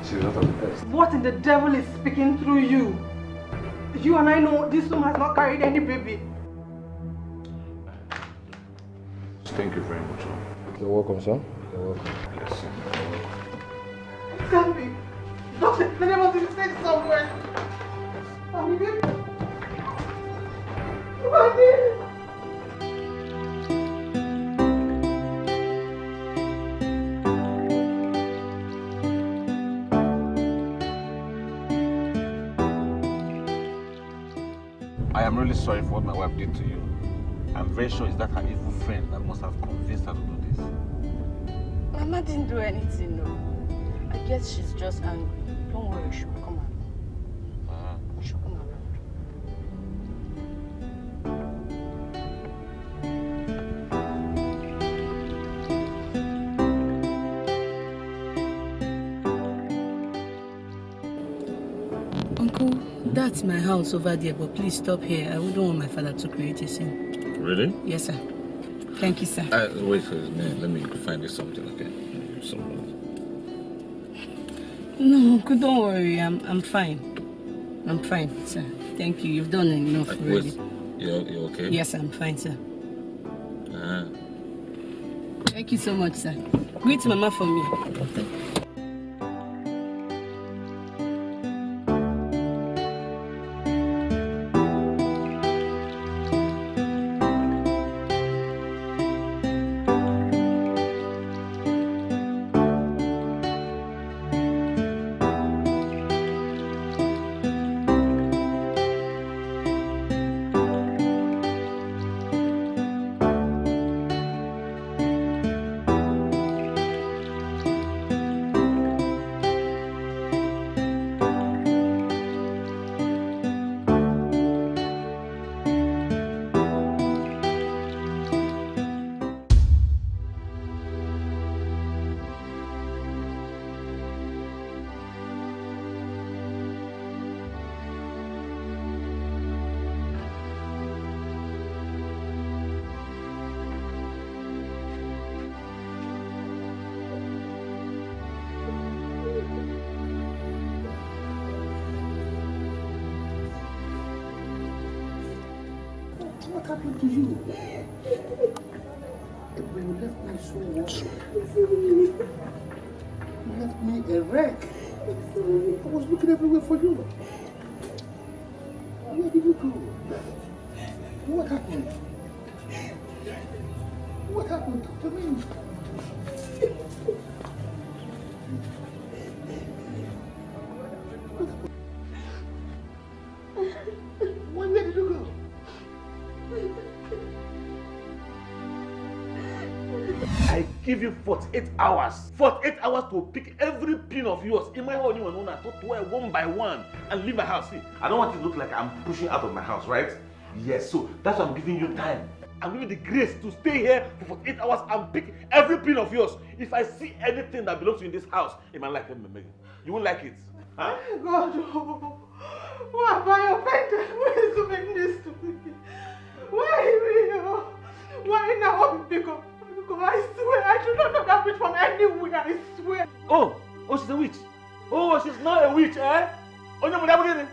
It's the result of the test. What in the devil is speaking through you? You and I know this woman has not carried any baby. Thank you very much. You're welcome, sir. You're welcome. Mommy. I am really sorry for what my wife did to you. I'm very sure it's that her evil friend that must have convinced her to do this. Mama didn't do anything, no. I guess she's just angry. Don't worry, she'll come around. She'll come around. Uncle, that's my house over there, but please stop here. I wouldn't want my father to create a scene. Really? Yes, sir. Thank you, sir. Uh, wait for a minute. Let me find you something, okay? Something. No, don't worry. I'm I'm fine. I'm fine, sir. Thank you. You've done enough Uh, already. wait, you you okay? Yes, I'm fine, sir. Ah. Thank you so much, sir. Greet Mama for me. What happened to give you 48 hours. 48 hours to pick every pin of yours in my home and to wear one by one and leave my house. See, I don't want it to look like I'm pushing out of my house, right? Yes, so that's why I'm giving you time. I'm giving you the grace to stay here for 48 hours and pick every pin of yours. If I see anything that belongs to you in this house, in my life, you won't like it. Huh? God, oh, why have I offended? Why is doing this to me? Why me? Oh, why now? Because, because I swear, I do not know that witch from anywhere, I swear. Oh, oh, she's a witch. Oh, she's not a witch, eh? Oh, no, no, no,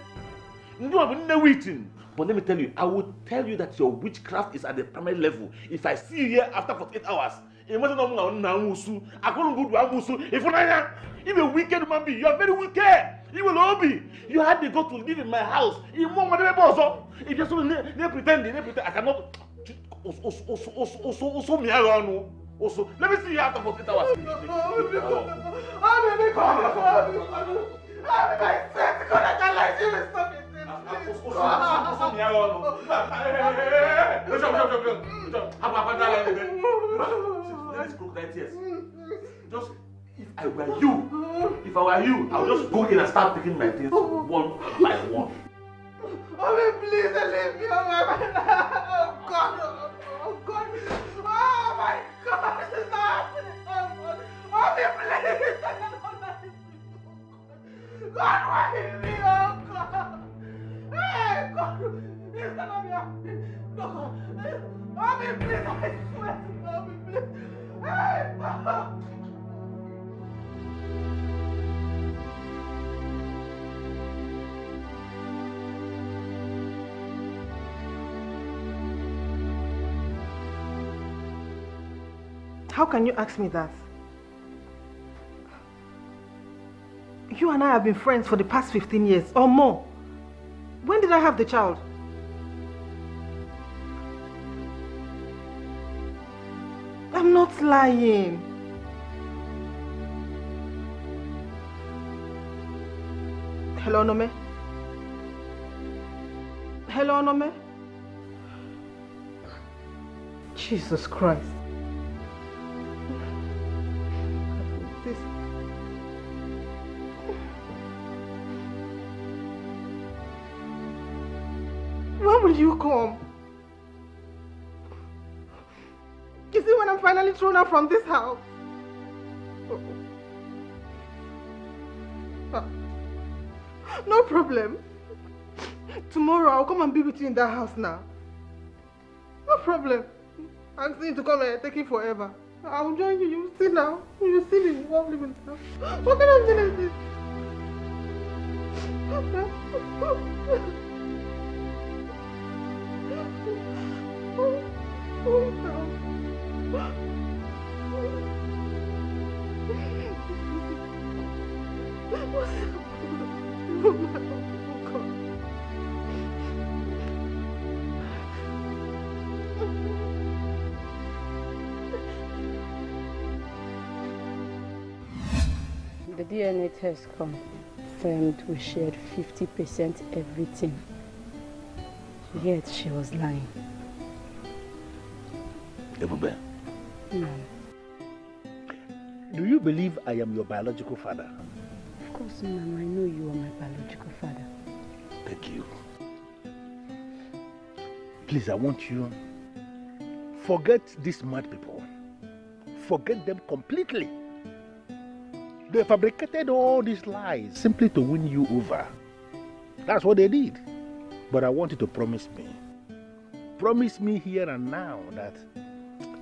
no, no, witching. But let me tell you, I will tell you that your witchcraft is at the primary level. If I see you here after 48 hours, imagine I'm not musu. I couldn't go to musu. If you're if a wicked man be, you are very wicked. You will all be. You had to go to live in my house. You. If you're so they pretend, they pretend. I cannot. Also, also, also, also, also, me around. Also, let me see you after 48 hours. I'm in the corner. I'm in my set. God, I can't lie to you. Stop it. Just if I were you, if I were you, I would just go in and start picking my things one by one. Oh, please leave me. Oh, my Oh, God. Oh, God. Oh, my God. This is happening. Oh, God. Please. God, why me? Oh, God. Hey, God. It's gonna be happening. No. Oh, me, please. I swear God, please. Hey, God. How can you ask me that? You and I have been friends for the past 15 years or more. When did I have the child? I'm not lying. Hello, Nome? Hello, Nome? Jesus Christ. When will you come? You see, when I'm finally thrown out from this house. Ah. No problem. Tomorrow I'll come and be with you in that house now. No problem. Asking you to come and take it forever. I'll join you. You see now. You see me. Live in town. What kind of thing is this? The DNA test confirmed we shared 50% everything. Yet she was lying. Ebube, No, hmm. do you believe I am your biological father? of course, Mom, I know you are my biological father. Thank you. Please, I want you. Forget these mad people. Forget them completely. They fabricated all these lies simply to win you over. That's what they did. But I want you to promise me. Promise me here and now that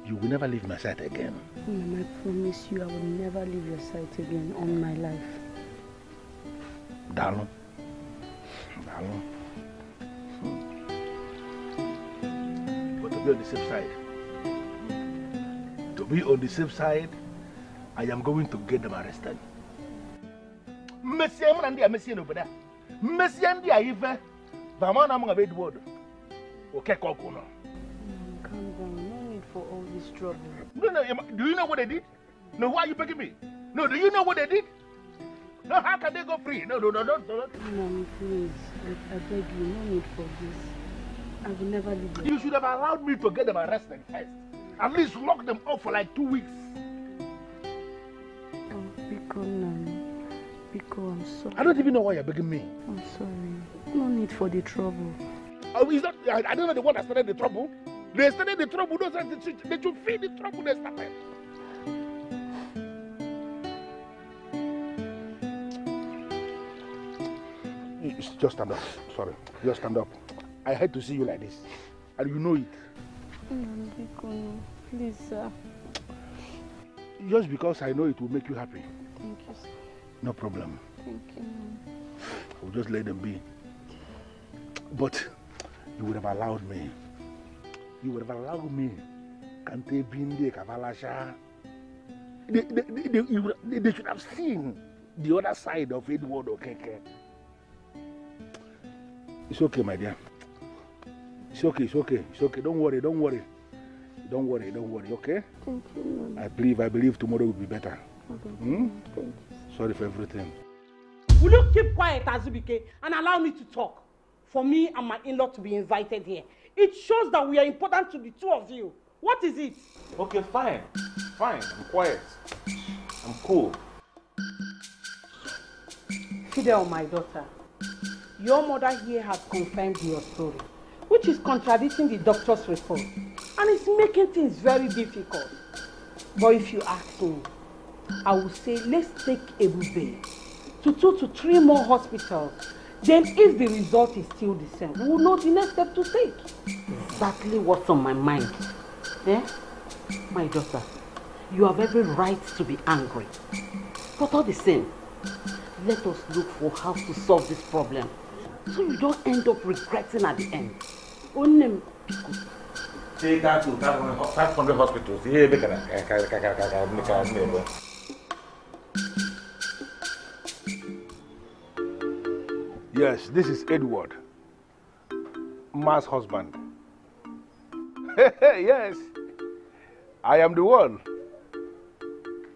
you will never leave my side again. Mom, I promise you I will never leave your side again on my life. Darling. Darling. But to be on the safe side. To be on the safe side, I am going to get them arrested. Messia m na ndị a mesie n'obodo a. Messia ndị a ife. Vama na m ngabe Edward. Okeke ọkụ mm, nọ. Calm down. For all this trouble. No, no, do you know what they did? No, why are you begging me? No, do you know what they did? No, how can they go free? No, no, no, no, no. Mom, please. I, I beg you, no need for this. I will never leave you. You should have allowed me to get them arrested first. At least lock them up for like two weeks. Oh, Biko, Nam. Biko, I'm sorry. I don't even know why you're begging me. I'm sorry. No need for the trouble. Oh, is that, I, I don't know the one that started the trouble. They started the trouble. Those are the, they should feed the trouble they started. Just stand up. Sorry. Just stand up. I hate to see you like this. And you know it. Mm, please, sir. Just because I know it will make you happy. Thank you, sir. No problem. Thank you. We'll just let them be. But you would have allowed me. You would have allowed me. Can't they be in the Kavalasha? They, they, they, they, they should have seen the other side of Edward Okeke. It's okay, my dear. It's okay, it's okay, it's okay. Don't worry, don't worry. Don't worry, don't worry, okay? Thank you, I believe, I believe tomorrow will be better. Okay. Hmm? Thank you. Sorry for everything. Will you keep quiet, Azubike, and allow me to talk? For me and my in-law to be invited here. It shows that we are important to the two of you. What is it? Okay, fine. Fine. I'm quiet. I'm cool. Fidel, my daughter, your mother here has confirmed your story, which is contradicting the doctor's report, and it's making things very difficult. But if you ask me, I will say let's take Ebube to two to three more hospitals. Then if the result is still the same, we will know the next step to take. Exactly what's on my mind. Eh? My daughter, you have every right to be angry. But all the same, let us look for how to solve this problem so you don't end up regretting at the end. Onem. Take her to 500 hospitals. Yes, this is Edward, Ma's husband. yes, I am the one.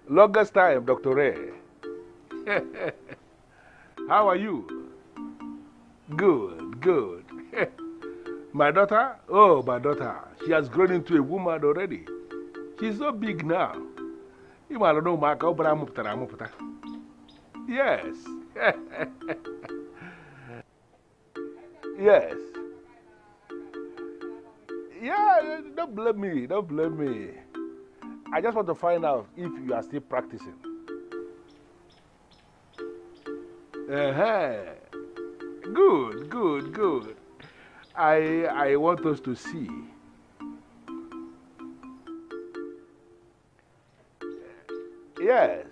Longest time, Dr. Ray. How are you? Good, good. my daughter? Oh, my daughter. She has grown into a woman already. She's so big now. You might know my Yes. Yes. Yeah, don't blame me. Don't blame me. I just want to find out if you are still practicing. Uh -huh. Good, good, good. I, I want us to see. Yes,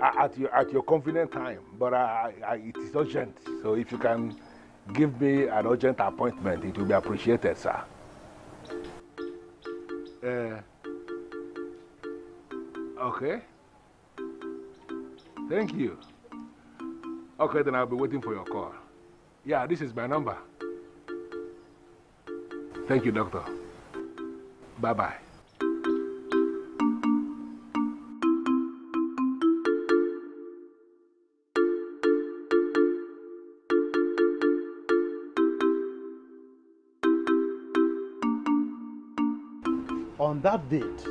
at your, at your convenient time, but I, I, it is urgent. So if you can give me an urgent appointment, it will be appreciated, sir. Uh, okay. Thank you. Okay, then I'll be waiting for your call. Yeah, this is my number. Thank you, doctor. Bye bye. On that date,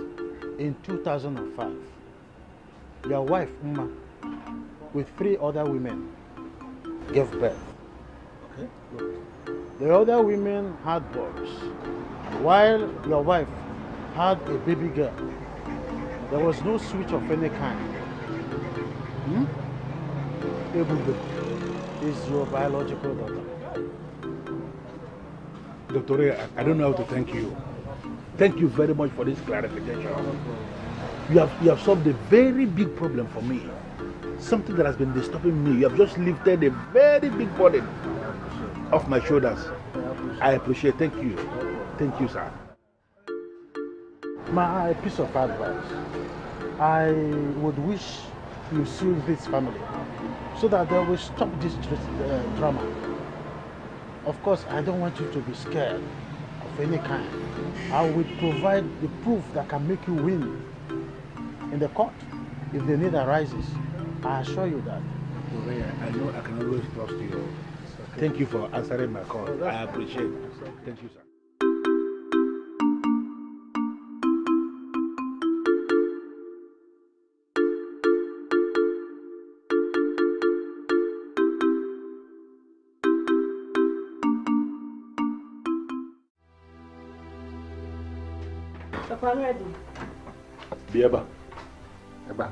in 2005, your wife, Uma, with three other women, gave birth. Okay. The other women had boys, while your wife had a baby girl. There was no switch of any kind. Hmm? Ebube is your biological daughter. Dr. I, I don't know how to thank you. Thank you very much for this clarification. You have, you have solved a very big problem for me. Something that has been disturbing me. You have just lifted a very big burden off my shoulders. I appreciate Thank you. Thank you, sir. My piece of advice I would wish you sue this family so that they will stop this uh, drama. Of course, I don't want you to be scared of any kind. I will provide the proof that can make you win in the court if the need arises. I assure you that. I know I can always trust you. Thank you for answering my call. I appreciate it. Thank you, sir. Papa, I'm ready. Biaba. Eba.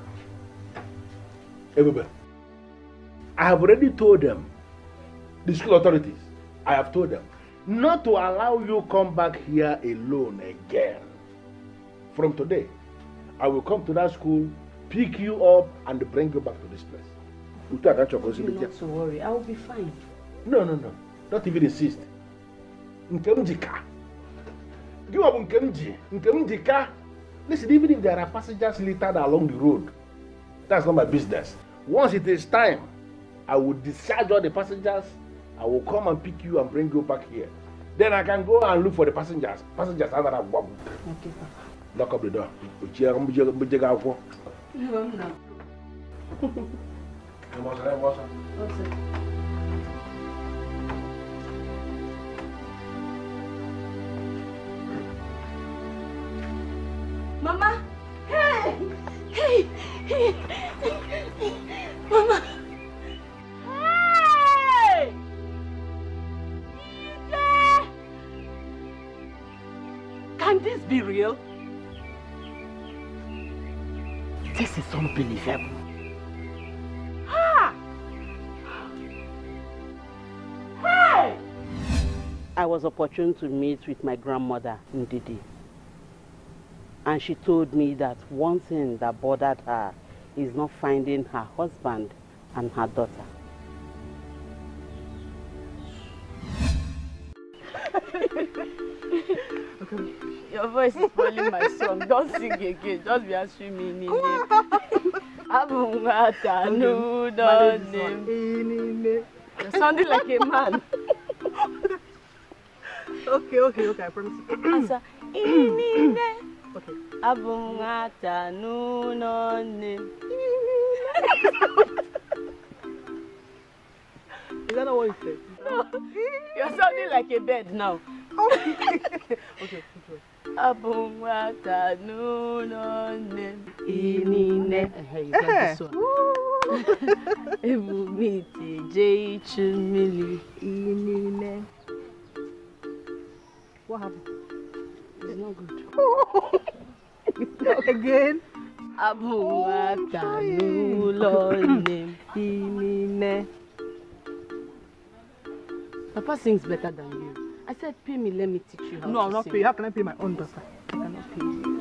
Ebube. I have already told them, the school authorities, I have told them, not to allow you come back here alone again. From today, I will come to that school, pick you up, and bring you back to this place. Utu aka chọrọ You not to worry. I will be fine. No, no, no. Don't even insist. Nke m ji ka. Gị ọ bụ nke m ji, nke m ji ka. Listen, even if there are passengers littered along the road, that's not my business. Once it is time, I will discharge all the passengers. I will come and pick you and bring you back here. Then I can go and look for the passengers. Passengers are not Papa. Lock up the door. Ochie mbuje gị akwụkwọ. No, no. Was opportune to meet with my grandmother, Ndidi. And she told me that one thing that bothered her is not finding her husband and her daughter. Your voice is spoiling my song. Don't sing again. Just be answering me Nine. Abungata no name. You're sounding like a man. Okay, okay, okay, I promise. Answer. Inine. Okay. Abungata no name. Is that not what you said? No. You're sounding like a bird now. okay, okay. Abungata no name. Inine. Hey, eh, eh, you got this one. Ebumite je ichu mmiri inine. What happened? It's not good. Again? Inine. Papa sings better than you. I said pay me, let me teach you how No, to I'll not sing. pay. How can I pay my own daughter? I cannot pay you.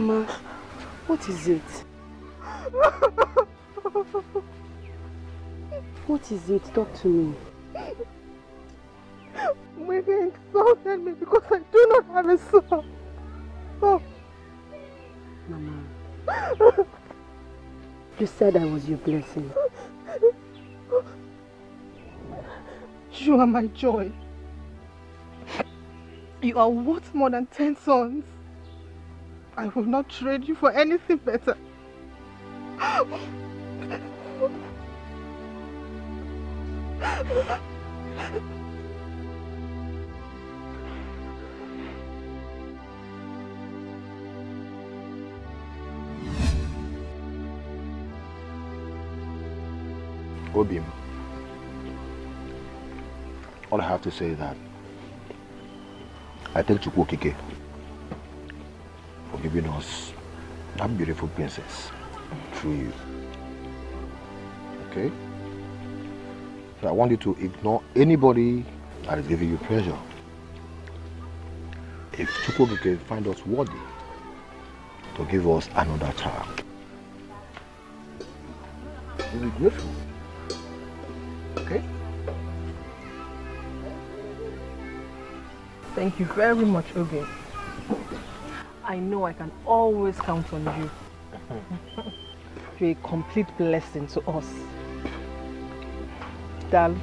Mama, what is it? What is it? Talk to me. Maybe insulted me because I do not have a son. Oh. Mama, you said I was your blessing. You are my joy. You are worth more than ten sons. I will not trade you for anything better. Obim, all I have to say is that I thank Chukwuokike giving us that beautiful princess through you. Okay? So I want you to ignore anybody that is giving you pressure. If Chukwuokike find us worthy to give us another child, we'll be grateful. Okay? Thank you very much, Obi. I know I can always count on you. You're a complete blessing to us. Dal.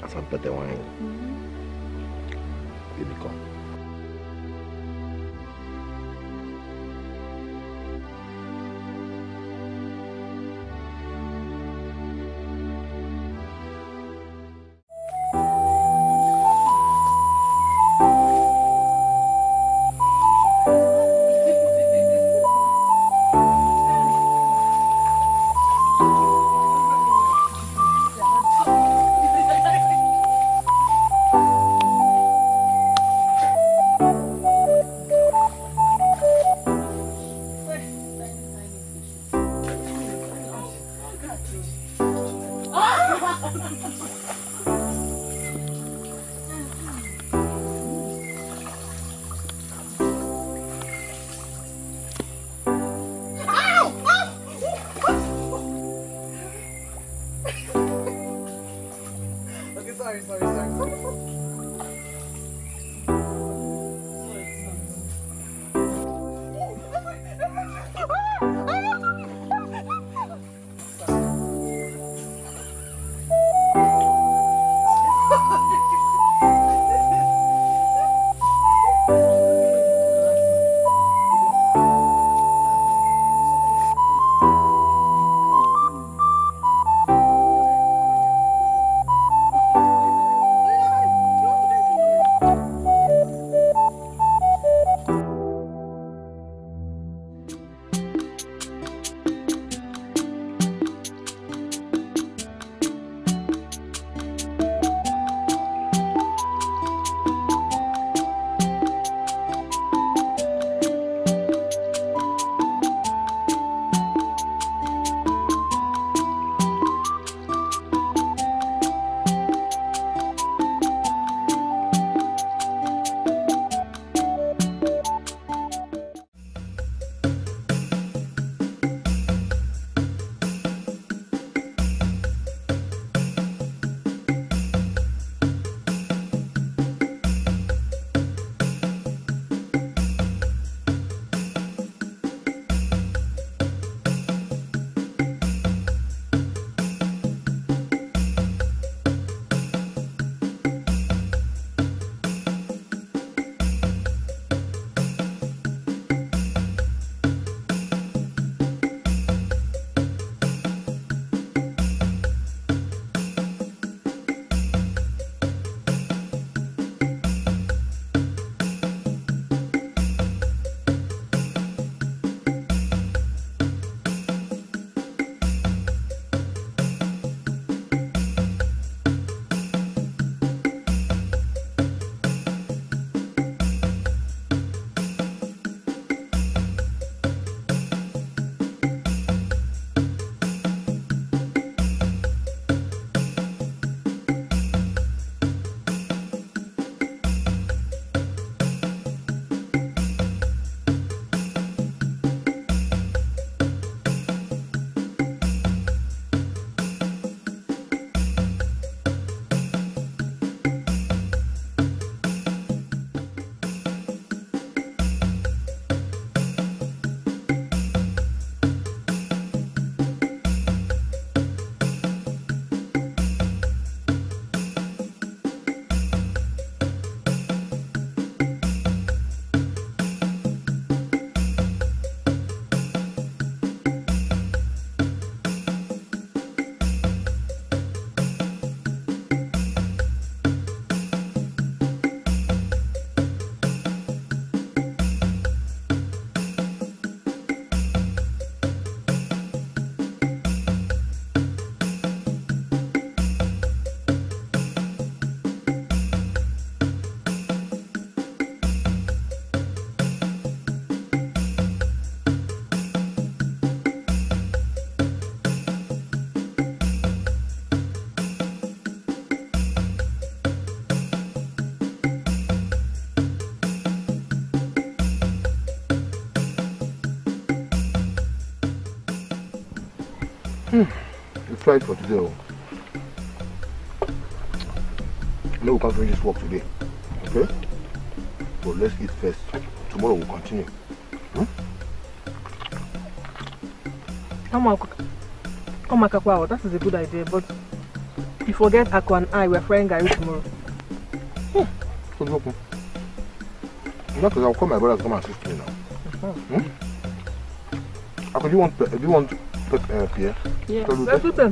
That's a better wine. Baby, come. Hmm. You tried for today. oh. No, we can't finish this work today. Okay? But let's eat first. Tomorrow we'll continue. Hmm? Oh my wow, that is a good idea, but you forget Ako and I, we're frying Gary tomorrow. Hmm. Not because I'll call my brother to come and assist me now. Hmm? Ako, do you want, do you want uh, Pierre? Yes, so everything.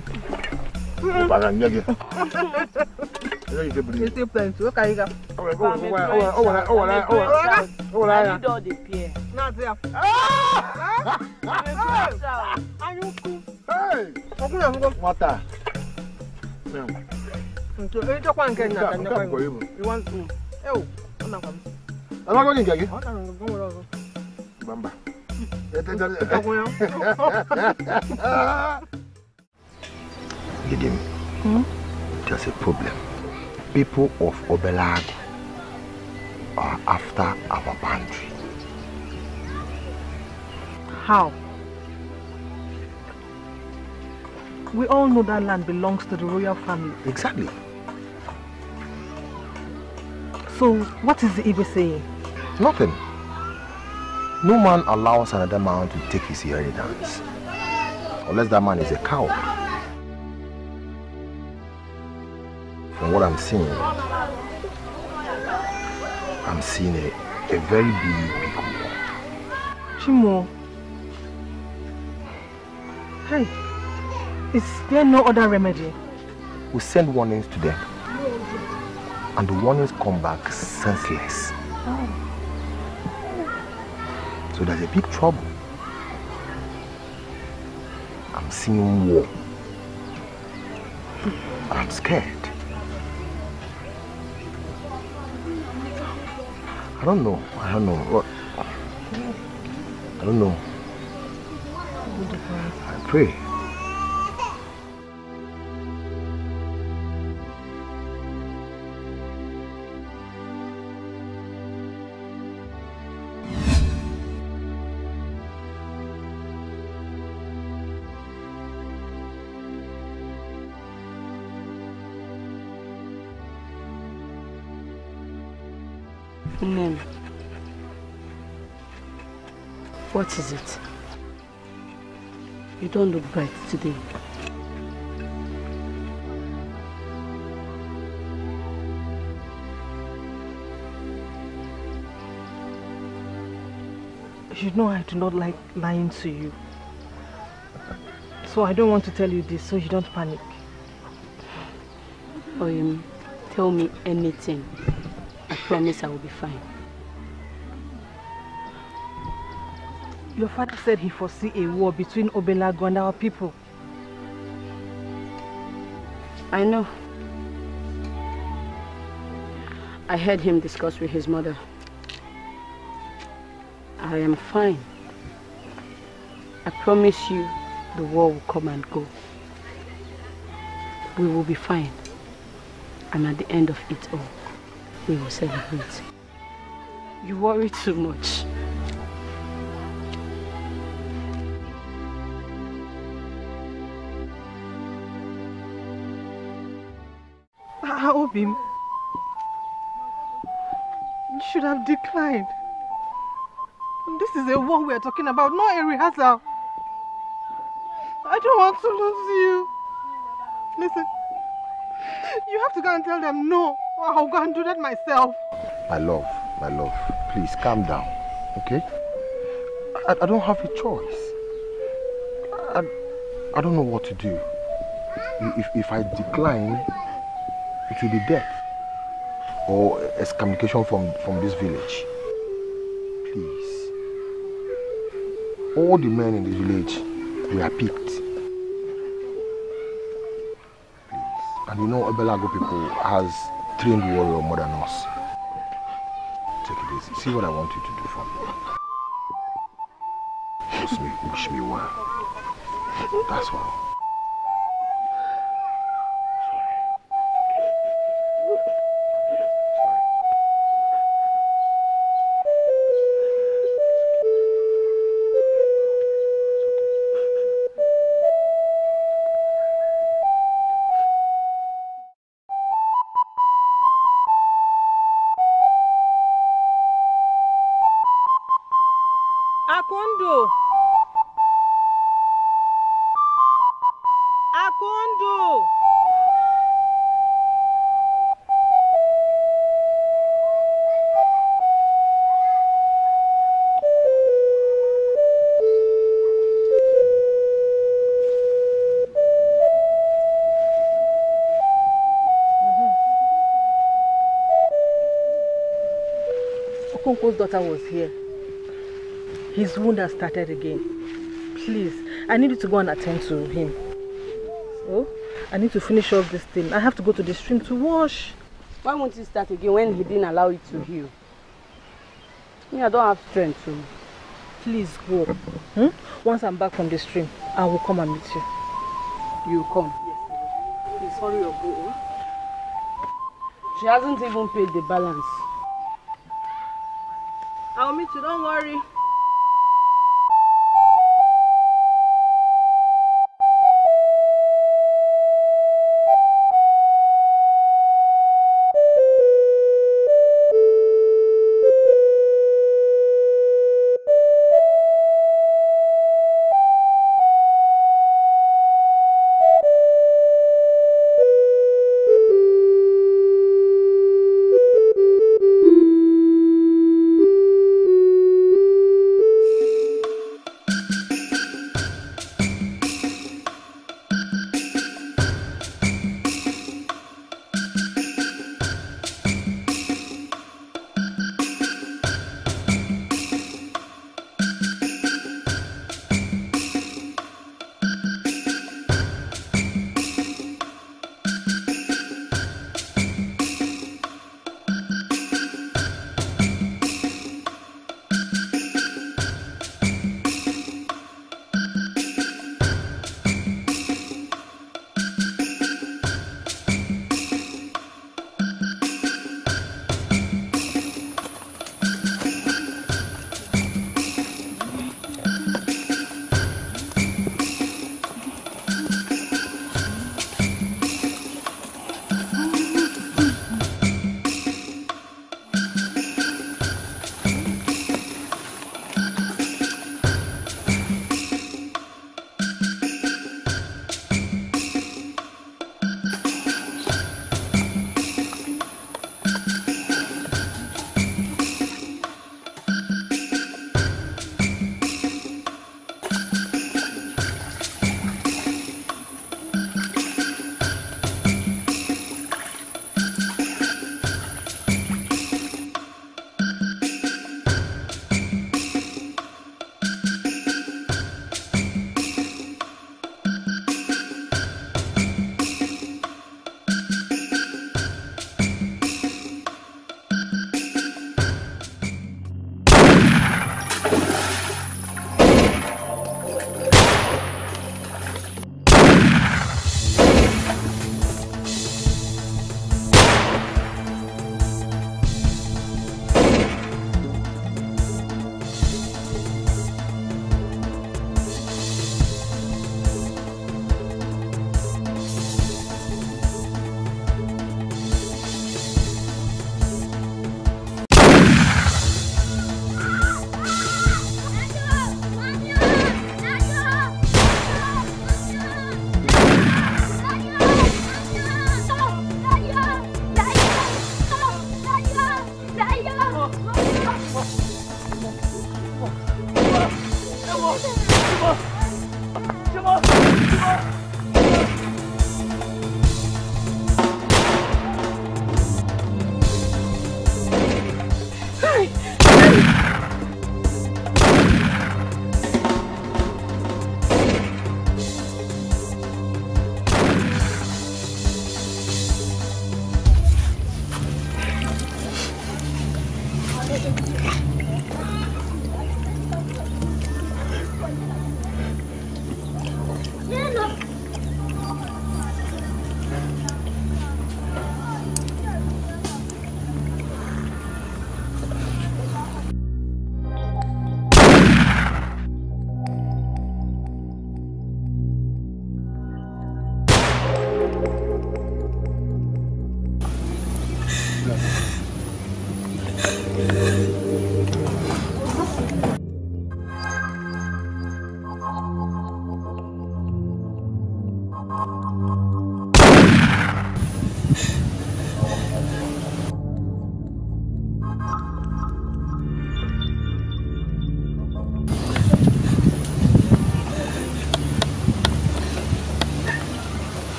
Bagan nyege. Eyo ite bri. Ite plenty. O kai ga. O wa o wa o wa o wa o wa ya. Do the pier. Na dia. Ah! Ayuku. Hey! Ogun na ngo. Mata. Mem. Nto e to kwa nke na na kwa. You want to. Ew. Ona kwa. Ala kwa nke ge? Ona ngo ngo. Bamba. Ete ete. Ogun ya. People of Obelag are after our boundary. How? We all know that land belongs to the royal family. Exactly. So, what is the Igwe saying? Nothing. No man allows another man to take his inheritance. Unless that man is a coward. From what I'm seeing, I'm seeing a, a very big, big war. Chimo. Hey, is there no other remedy? We send warnings to them. And the warnings come back senseless. So there's a big trouble. I'm seeing war. I'm scared. I don't know. I don't know. What? I don't know. I pray. What is it? You don't look bright today. You know I do not like lying to you. So I don't want to tell you this so you don't panic. Oyem, tell me anything. I promise I will be fine. Your father said he foresee a war between Obelago and our people. I know. I heard him discuss with his mother. I am fine. I promise you the war will come and go. We will be fine. And at the end of it all, we will celebrate. You worry too much. Ah, Obim. You should have declined. This is a war we are talking about, not a rehearsal. I don't want to lose you. Listen, you have to go and tell them no, I'll go and do that myself. My love, my love, please calm down, okay? I, I don't have a choice. I, I don't know what to do. If, if I decline, it will be death or excommunication from, from this village. Please. All the men in this village, we are picked. And you know, Obelago people has trained warrior more than us. Take it easy. See what I want you to do for me. Wish me, wish me well. That's all. Daughter was here. His wound has started again. Please, I need you to go and attend to him. Oh, I need to finish off this thing. I have to go to the stream to wash. Why won't you start again when he didn't allow you to heal? Me, I don't have strength to. Please go. Hmm? Once I'm back from the stream, I will come and meet you. You come. Yes. Please hurry up, go. She hasn't even paid the balance. I'll meet you, don't worry.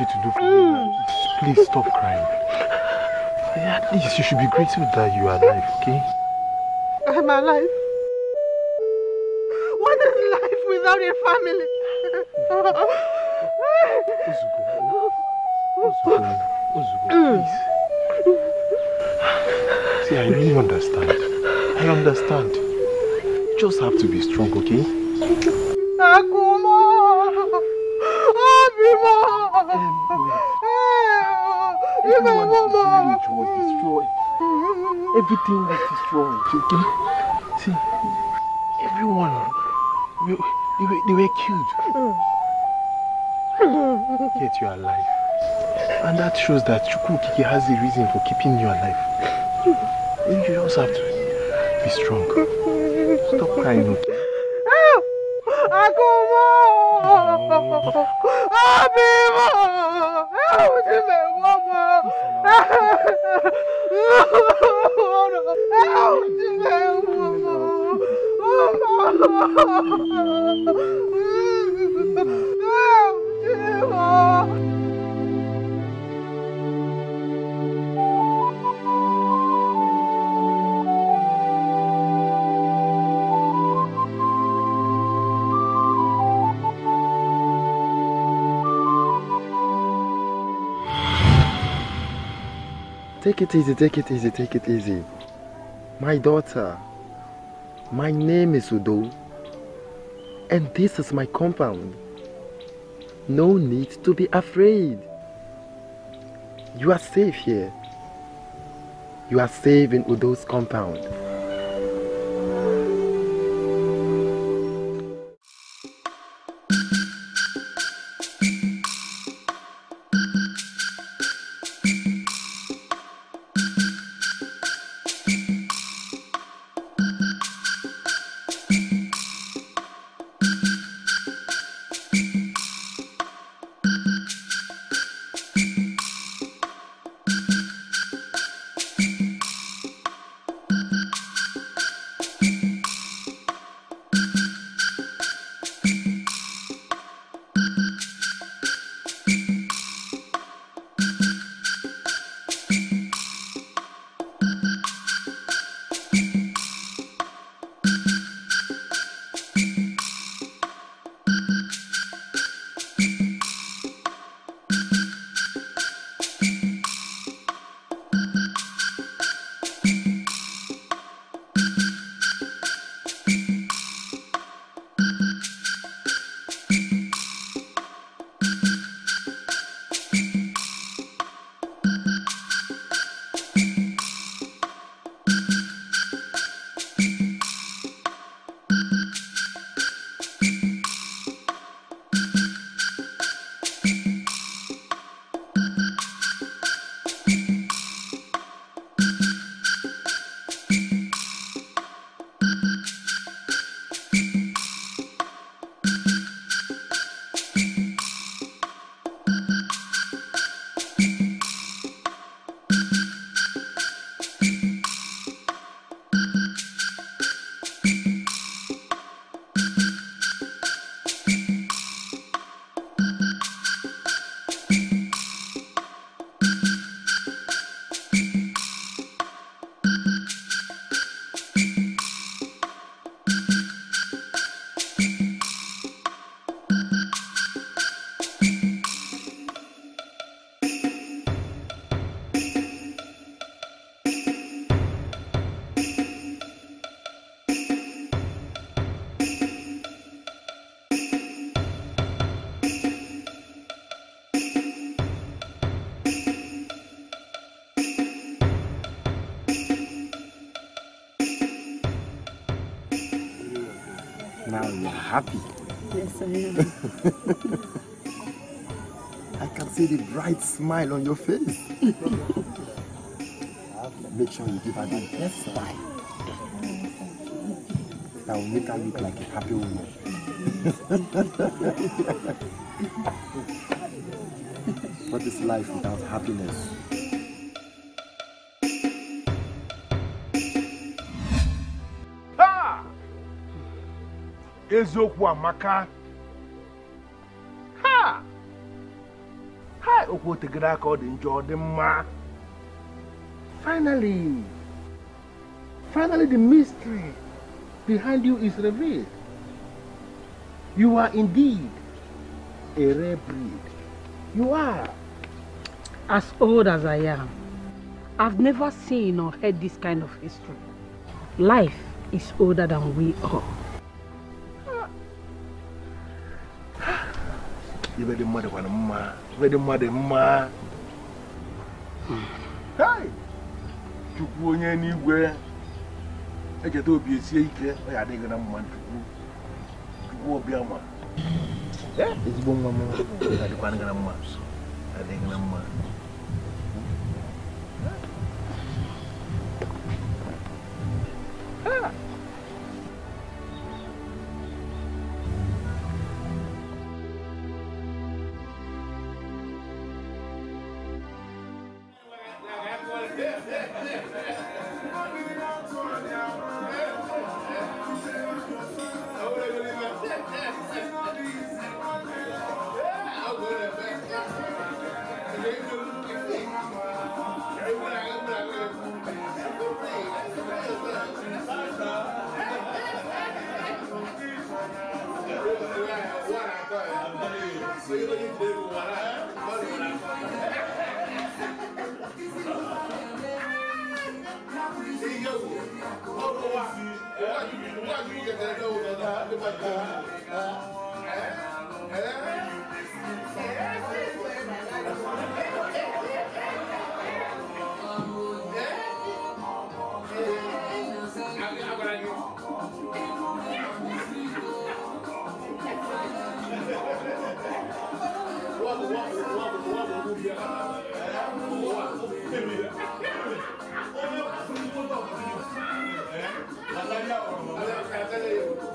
You to do for me is please stop crying. At least you should be grateful that you are alive, okay? I'm alive. What is life without a family? Ozuko, Ozuko, please. See, I really understand. I understand. You just have to be strong, okay? Everything was destroyed, okay? See, everyone, we, they, were, they were killed. Yet you are alive. And that shows that Chukwuokike has a reason for keeping you alive. You just have to be strong. Stop crying, okay? Take it easy, take it easy, take it easy. My daughter, my name is Udo, and this is my compound. No need to be afraid. You are safe here. You are safe in Udo's compound. Now you're happy. Yes, I am. I can see the bright smile on your face. Make sure you give her the best smile. That will make her look like a happy woman. what is life without happiness? Eziokwu amaka? Ha! Ha! Okwu otegere aka ọ dị njọ ọ dị mma. Finally finally the mystery behind you is revealed. You are indeed a rare breed. You are. As old as I am, I've never seen or heard this kind of history. Life is older than we are. Ibe dị mmadụ kwana mma ibe dị mmadụ mma chukwu onye n'igwe echeta obi esie ike ọ ya adịghị na mma chukwu. Chukwu obiama Eh, ezigbo nwa m adịkwana na mma. Adịghị na mma. Hallelujah.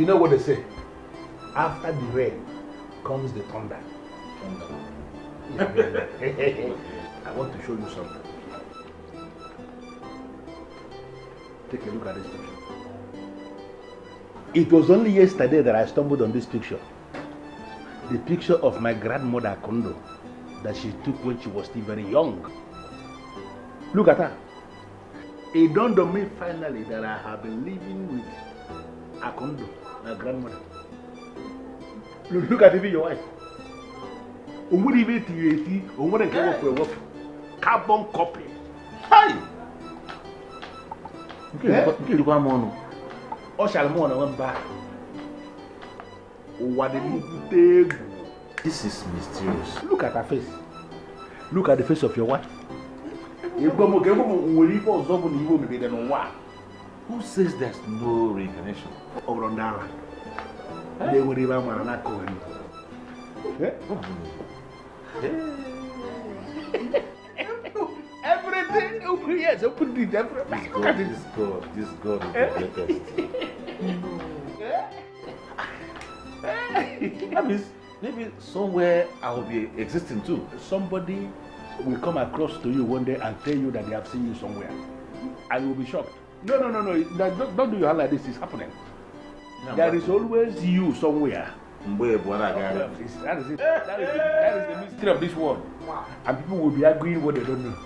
You know what they say? After the rain comes the thunder. thunder. I want to show you something. Take a look at this picture. It was only yesterday that I stumbled on this picture. The picture of my grandmother Kondo that she took when she was still very young. Look at her. It dawned on me finally that I have been living with Akondo, my grandmother. Look, look at even your wife. Onwere ibe etiri eti, onwere nke wepụ ewepụ. Carbon copy. Hi! Nke erikwa m ọnụ. Ọ shara m ọnụ nwe mba. ụwa dị nnukwute egwu This is mysterious. look at her face look at the face of your wife egwu m ka egwu m nwere ife ọzọ bụ na ihe omebere n'ụwa a Who says there's no reincarnation? ọ bụrụ ndị ara na-enwere ibe a mara n'aka onwe everything open yes open it everything look at This God, this God is the greatest. that means maybe somewhere I will be existing too. somebody will come across to you one day and tell you that they have seen you somewhere. And you will be shocked no no no no. No, don't, don't do your hand like this. It's happening. Yeah, there is always you somewhere. That is it that is it. That is the mystery of this world. And people will be arguing what they don't know.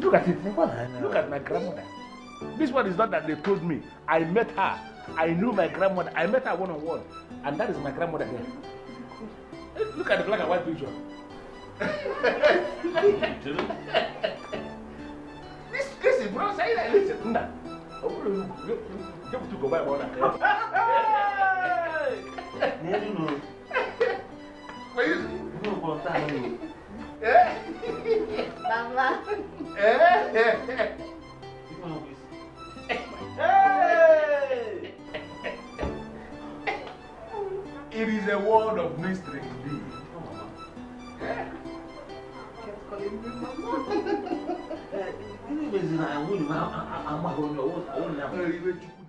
Look at it. Look at my grandmother. This one is not that they told me. I met her. I knew my grandmother. I met her one on one and that is my grandmother there look at the black and white picture. This this is bro say that listen nna ọ bụrụ you you to go buy one Mama. It is a world of mystery indeed. Gịnị meziri na nwunye m amaghị onye ọwụ na After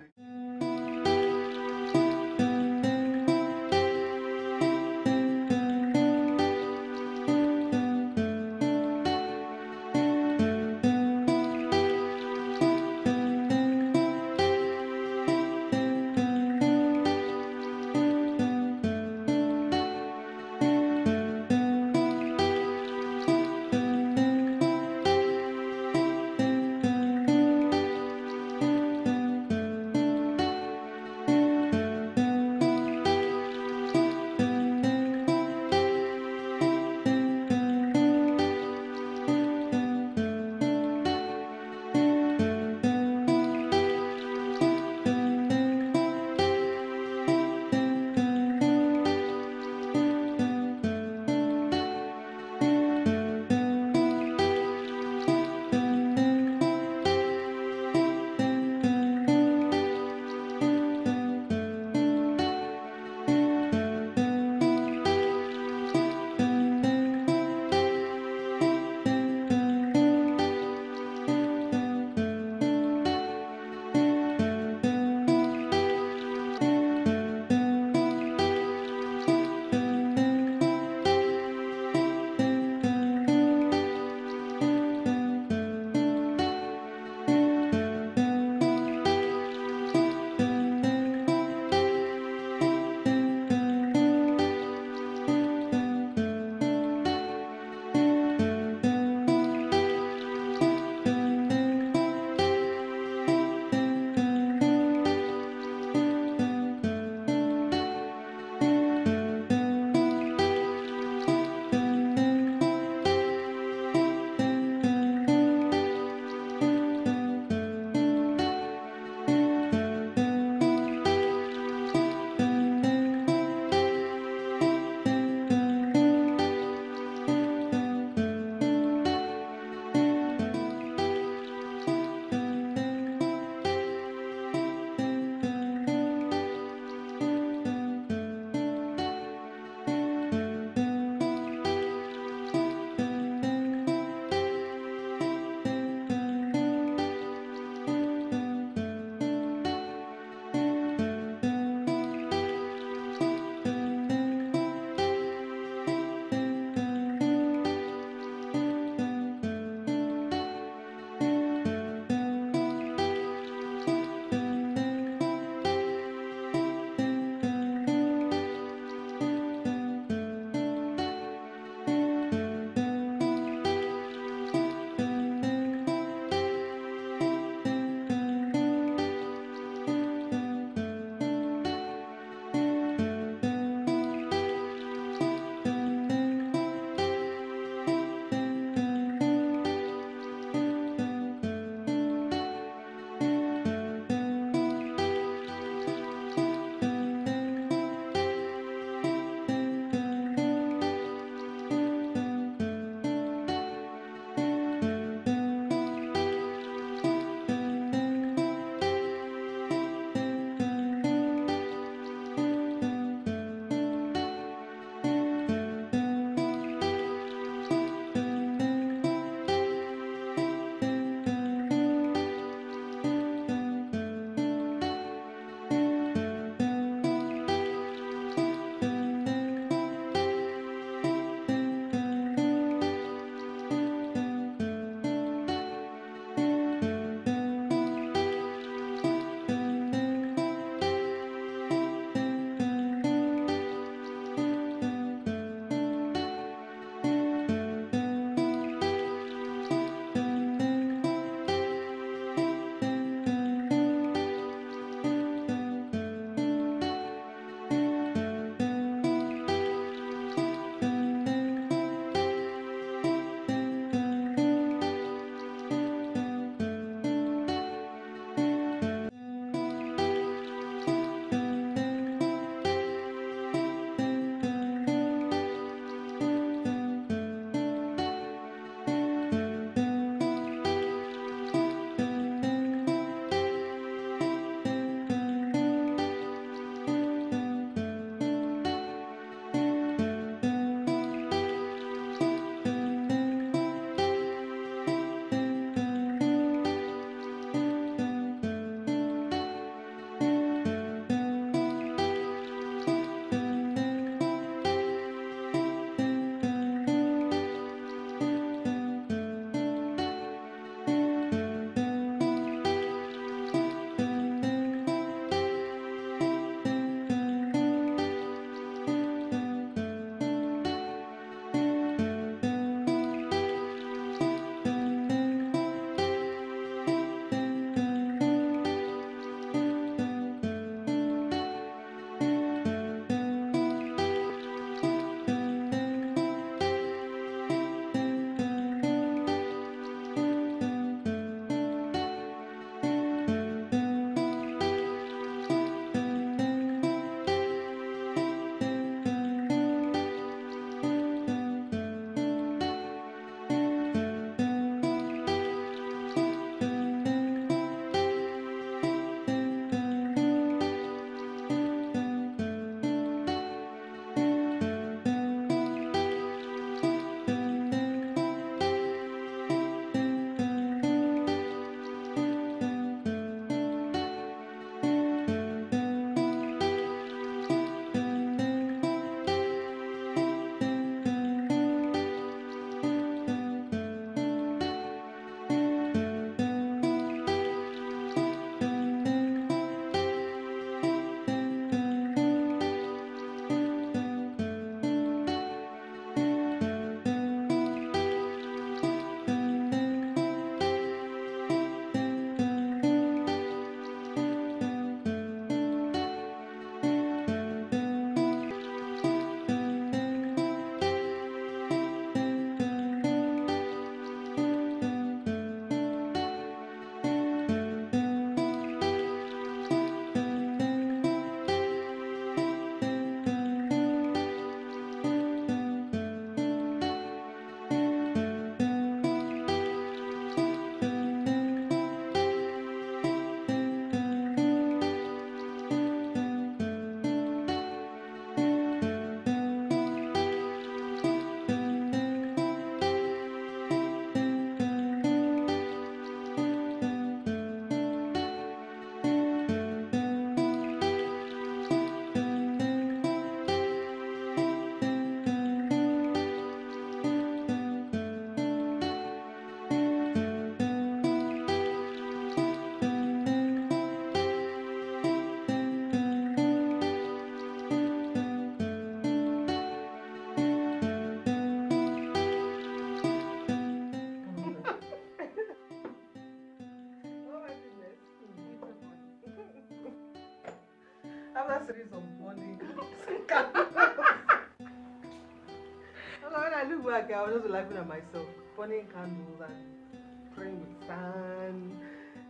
I I was just laughing at myself, burning candles and praying with sand.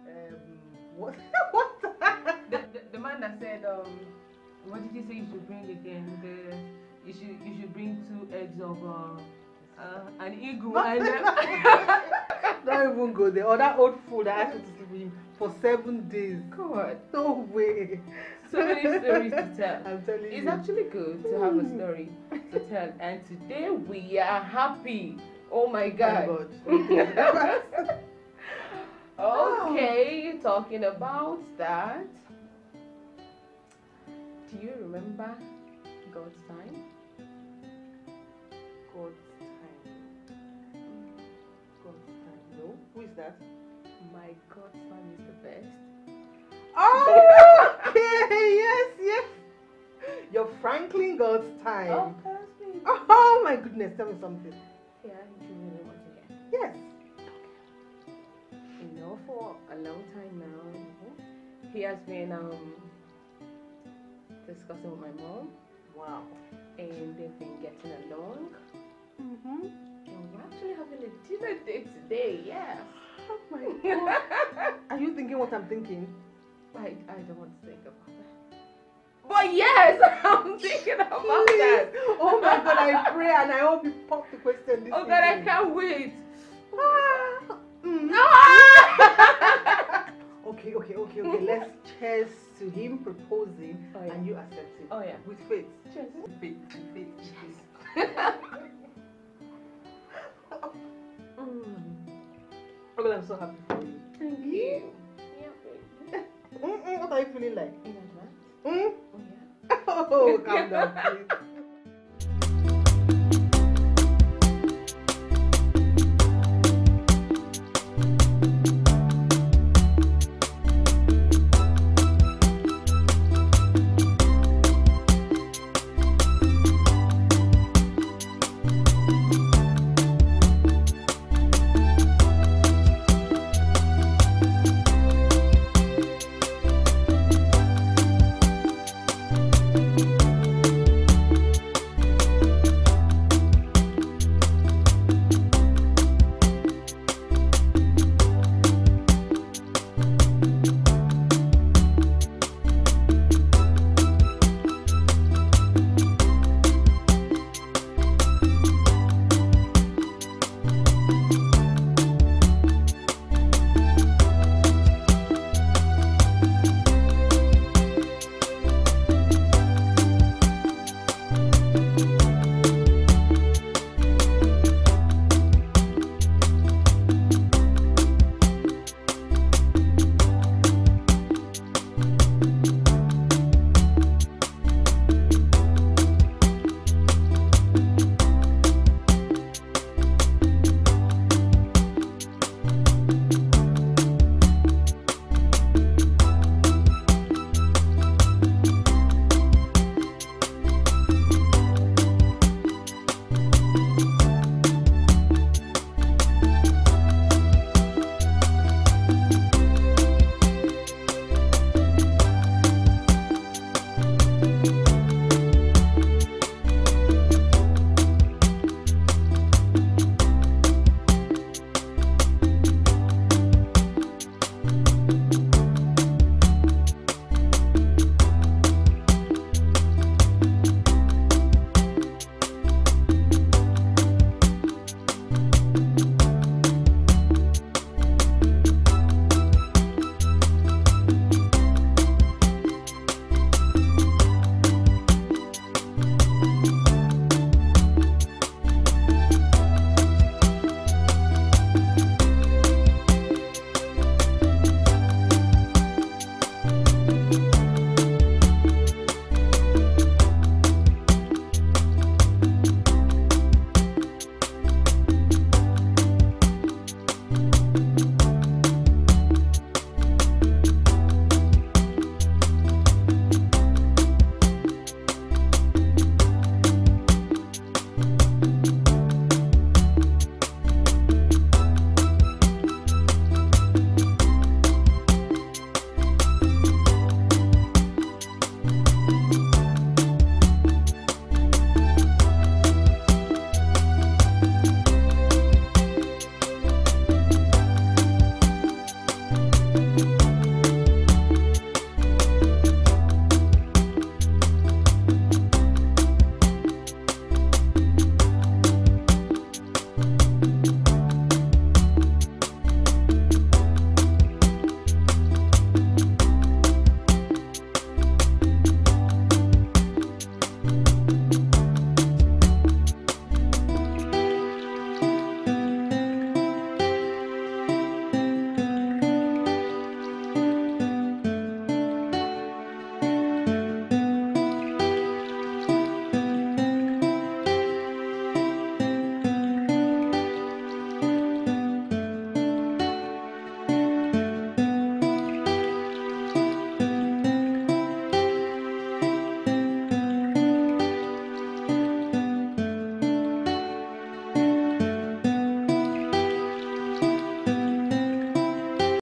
Um, what? what? The, the, the man that said, um, what did you say you should bring again? The you should you should bring two eggs of uh, uh, an eagle and then Don't even go there. Or that old fool that asked me to sleep with him for seven days. God. No way. So many stories to tell. I'm telling It's you. actually good to have a story to tell, and today we are happy. Oh my God. Ah. okay, talking about that. Do you remember God's time? God's time. God's time. No? Who is that? My God's time is the best. Oh, okay. Yes, yes. Your Franklin God's time. Oh, Oh my goodness. Tell me something. Yeah, you really want to hear? Yes. You know, for a long time now, he has been um discussing with my mom. Wow. And they've been getting along. Mm-hmm. And we're actually having a dinner date today, yes. Oh my God. Are you thinking what I'm thinking? I, I don't want to think about that. But yes, I'm thinking about that. Oh my God, I pray and I hope you pop the question this Oh God, I can't wait. Ah, mm. Ah! Okay, okay, okay, okay. Let's cheers to him proposing Oh, yeah. and you accepting. Oh, yeah. With faith. Cheers. With faith, with faith, with faith. Oh God, I'm so happy for you. Thank you. Mm-mm, what are you feeling like? Advance. Mm? Oh, yeah. Oh, calm down, please.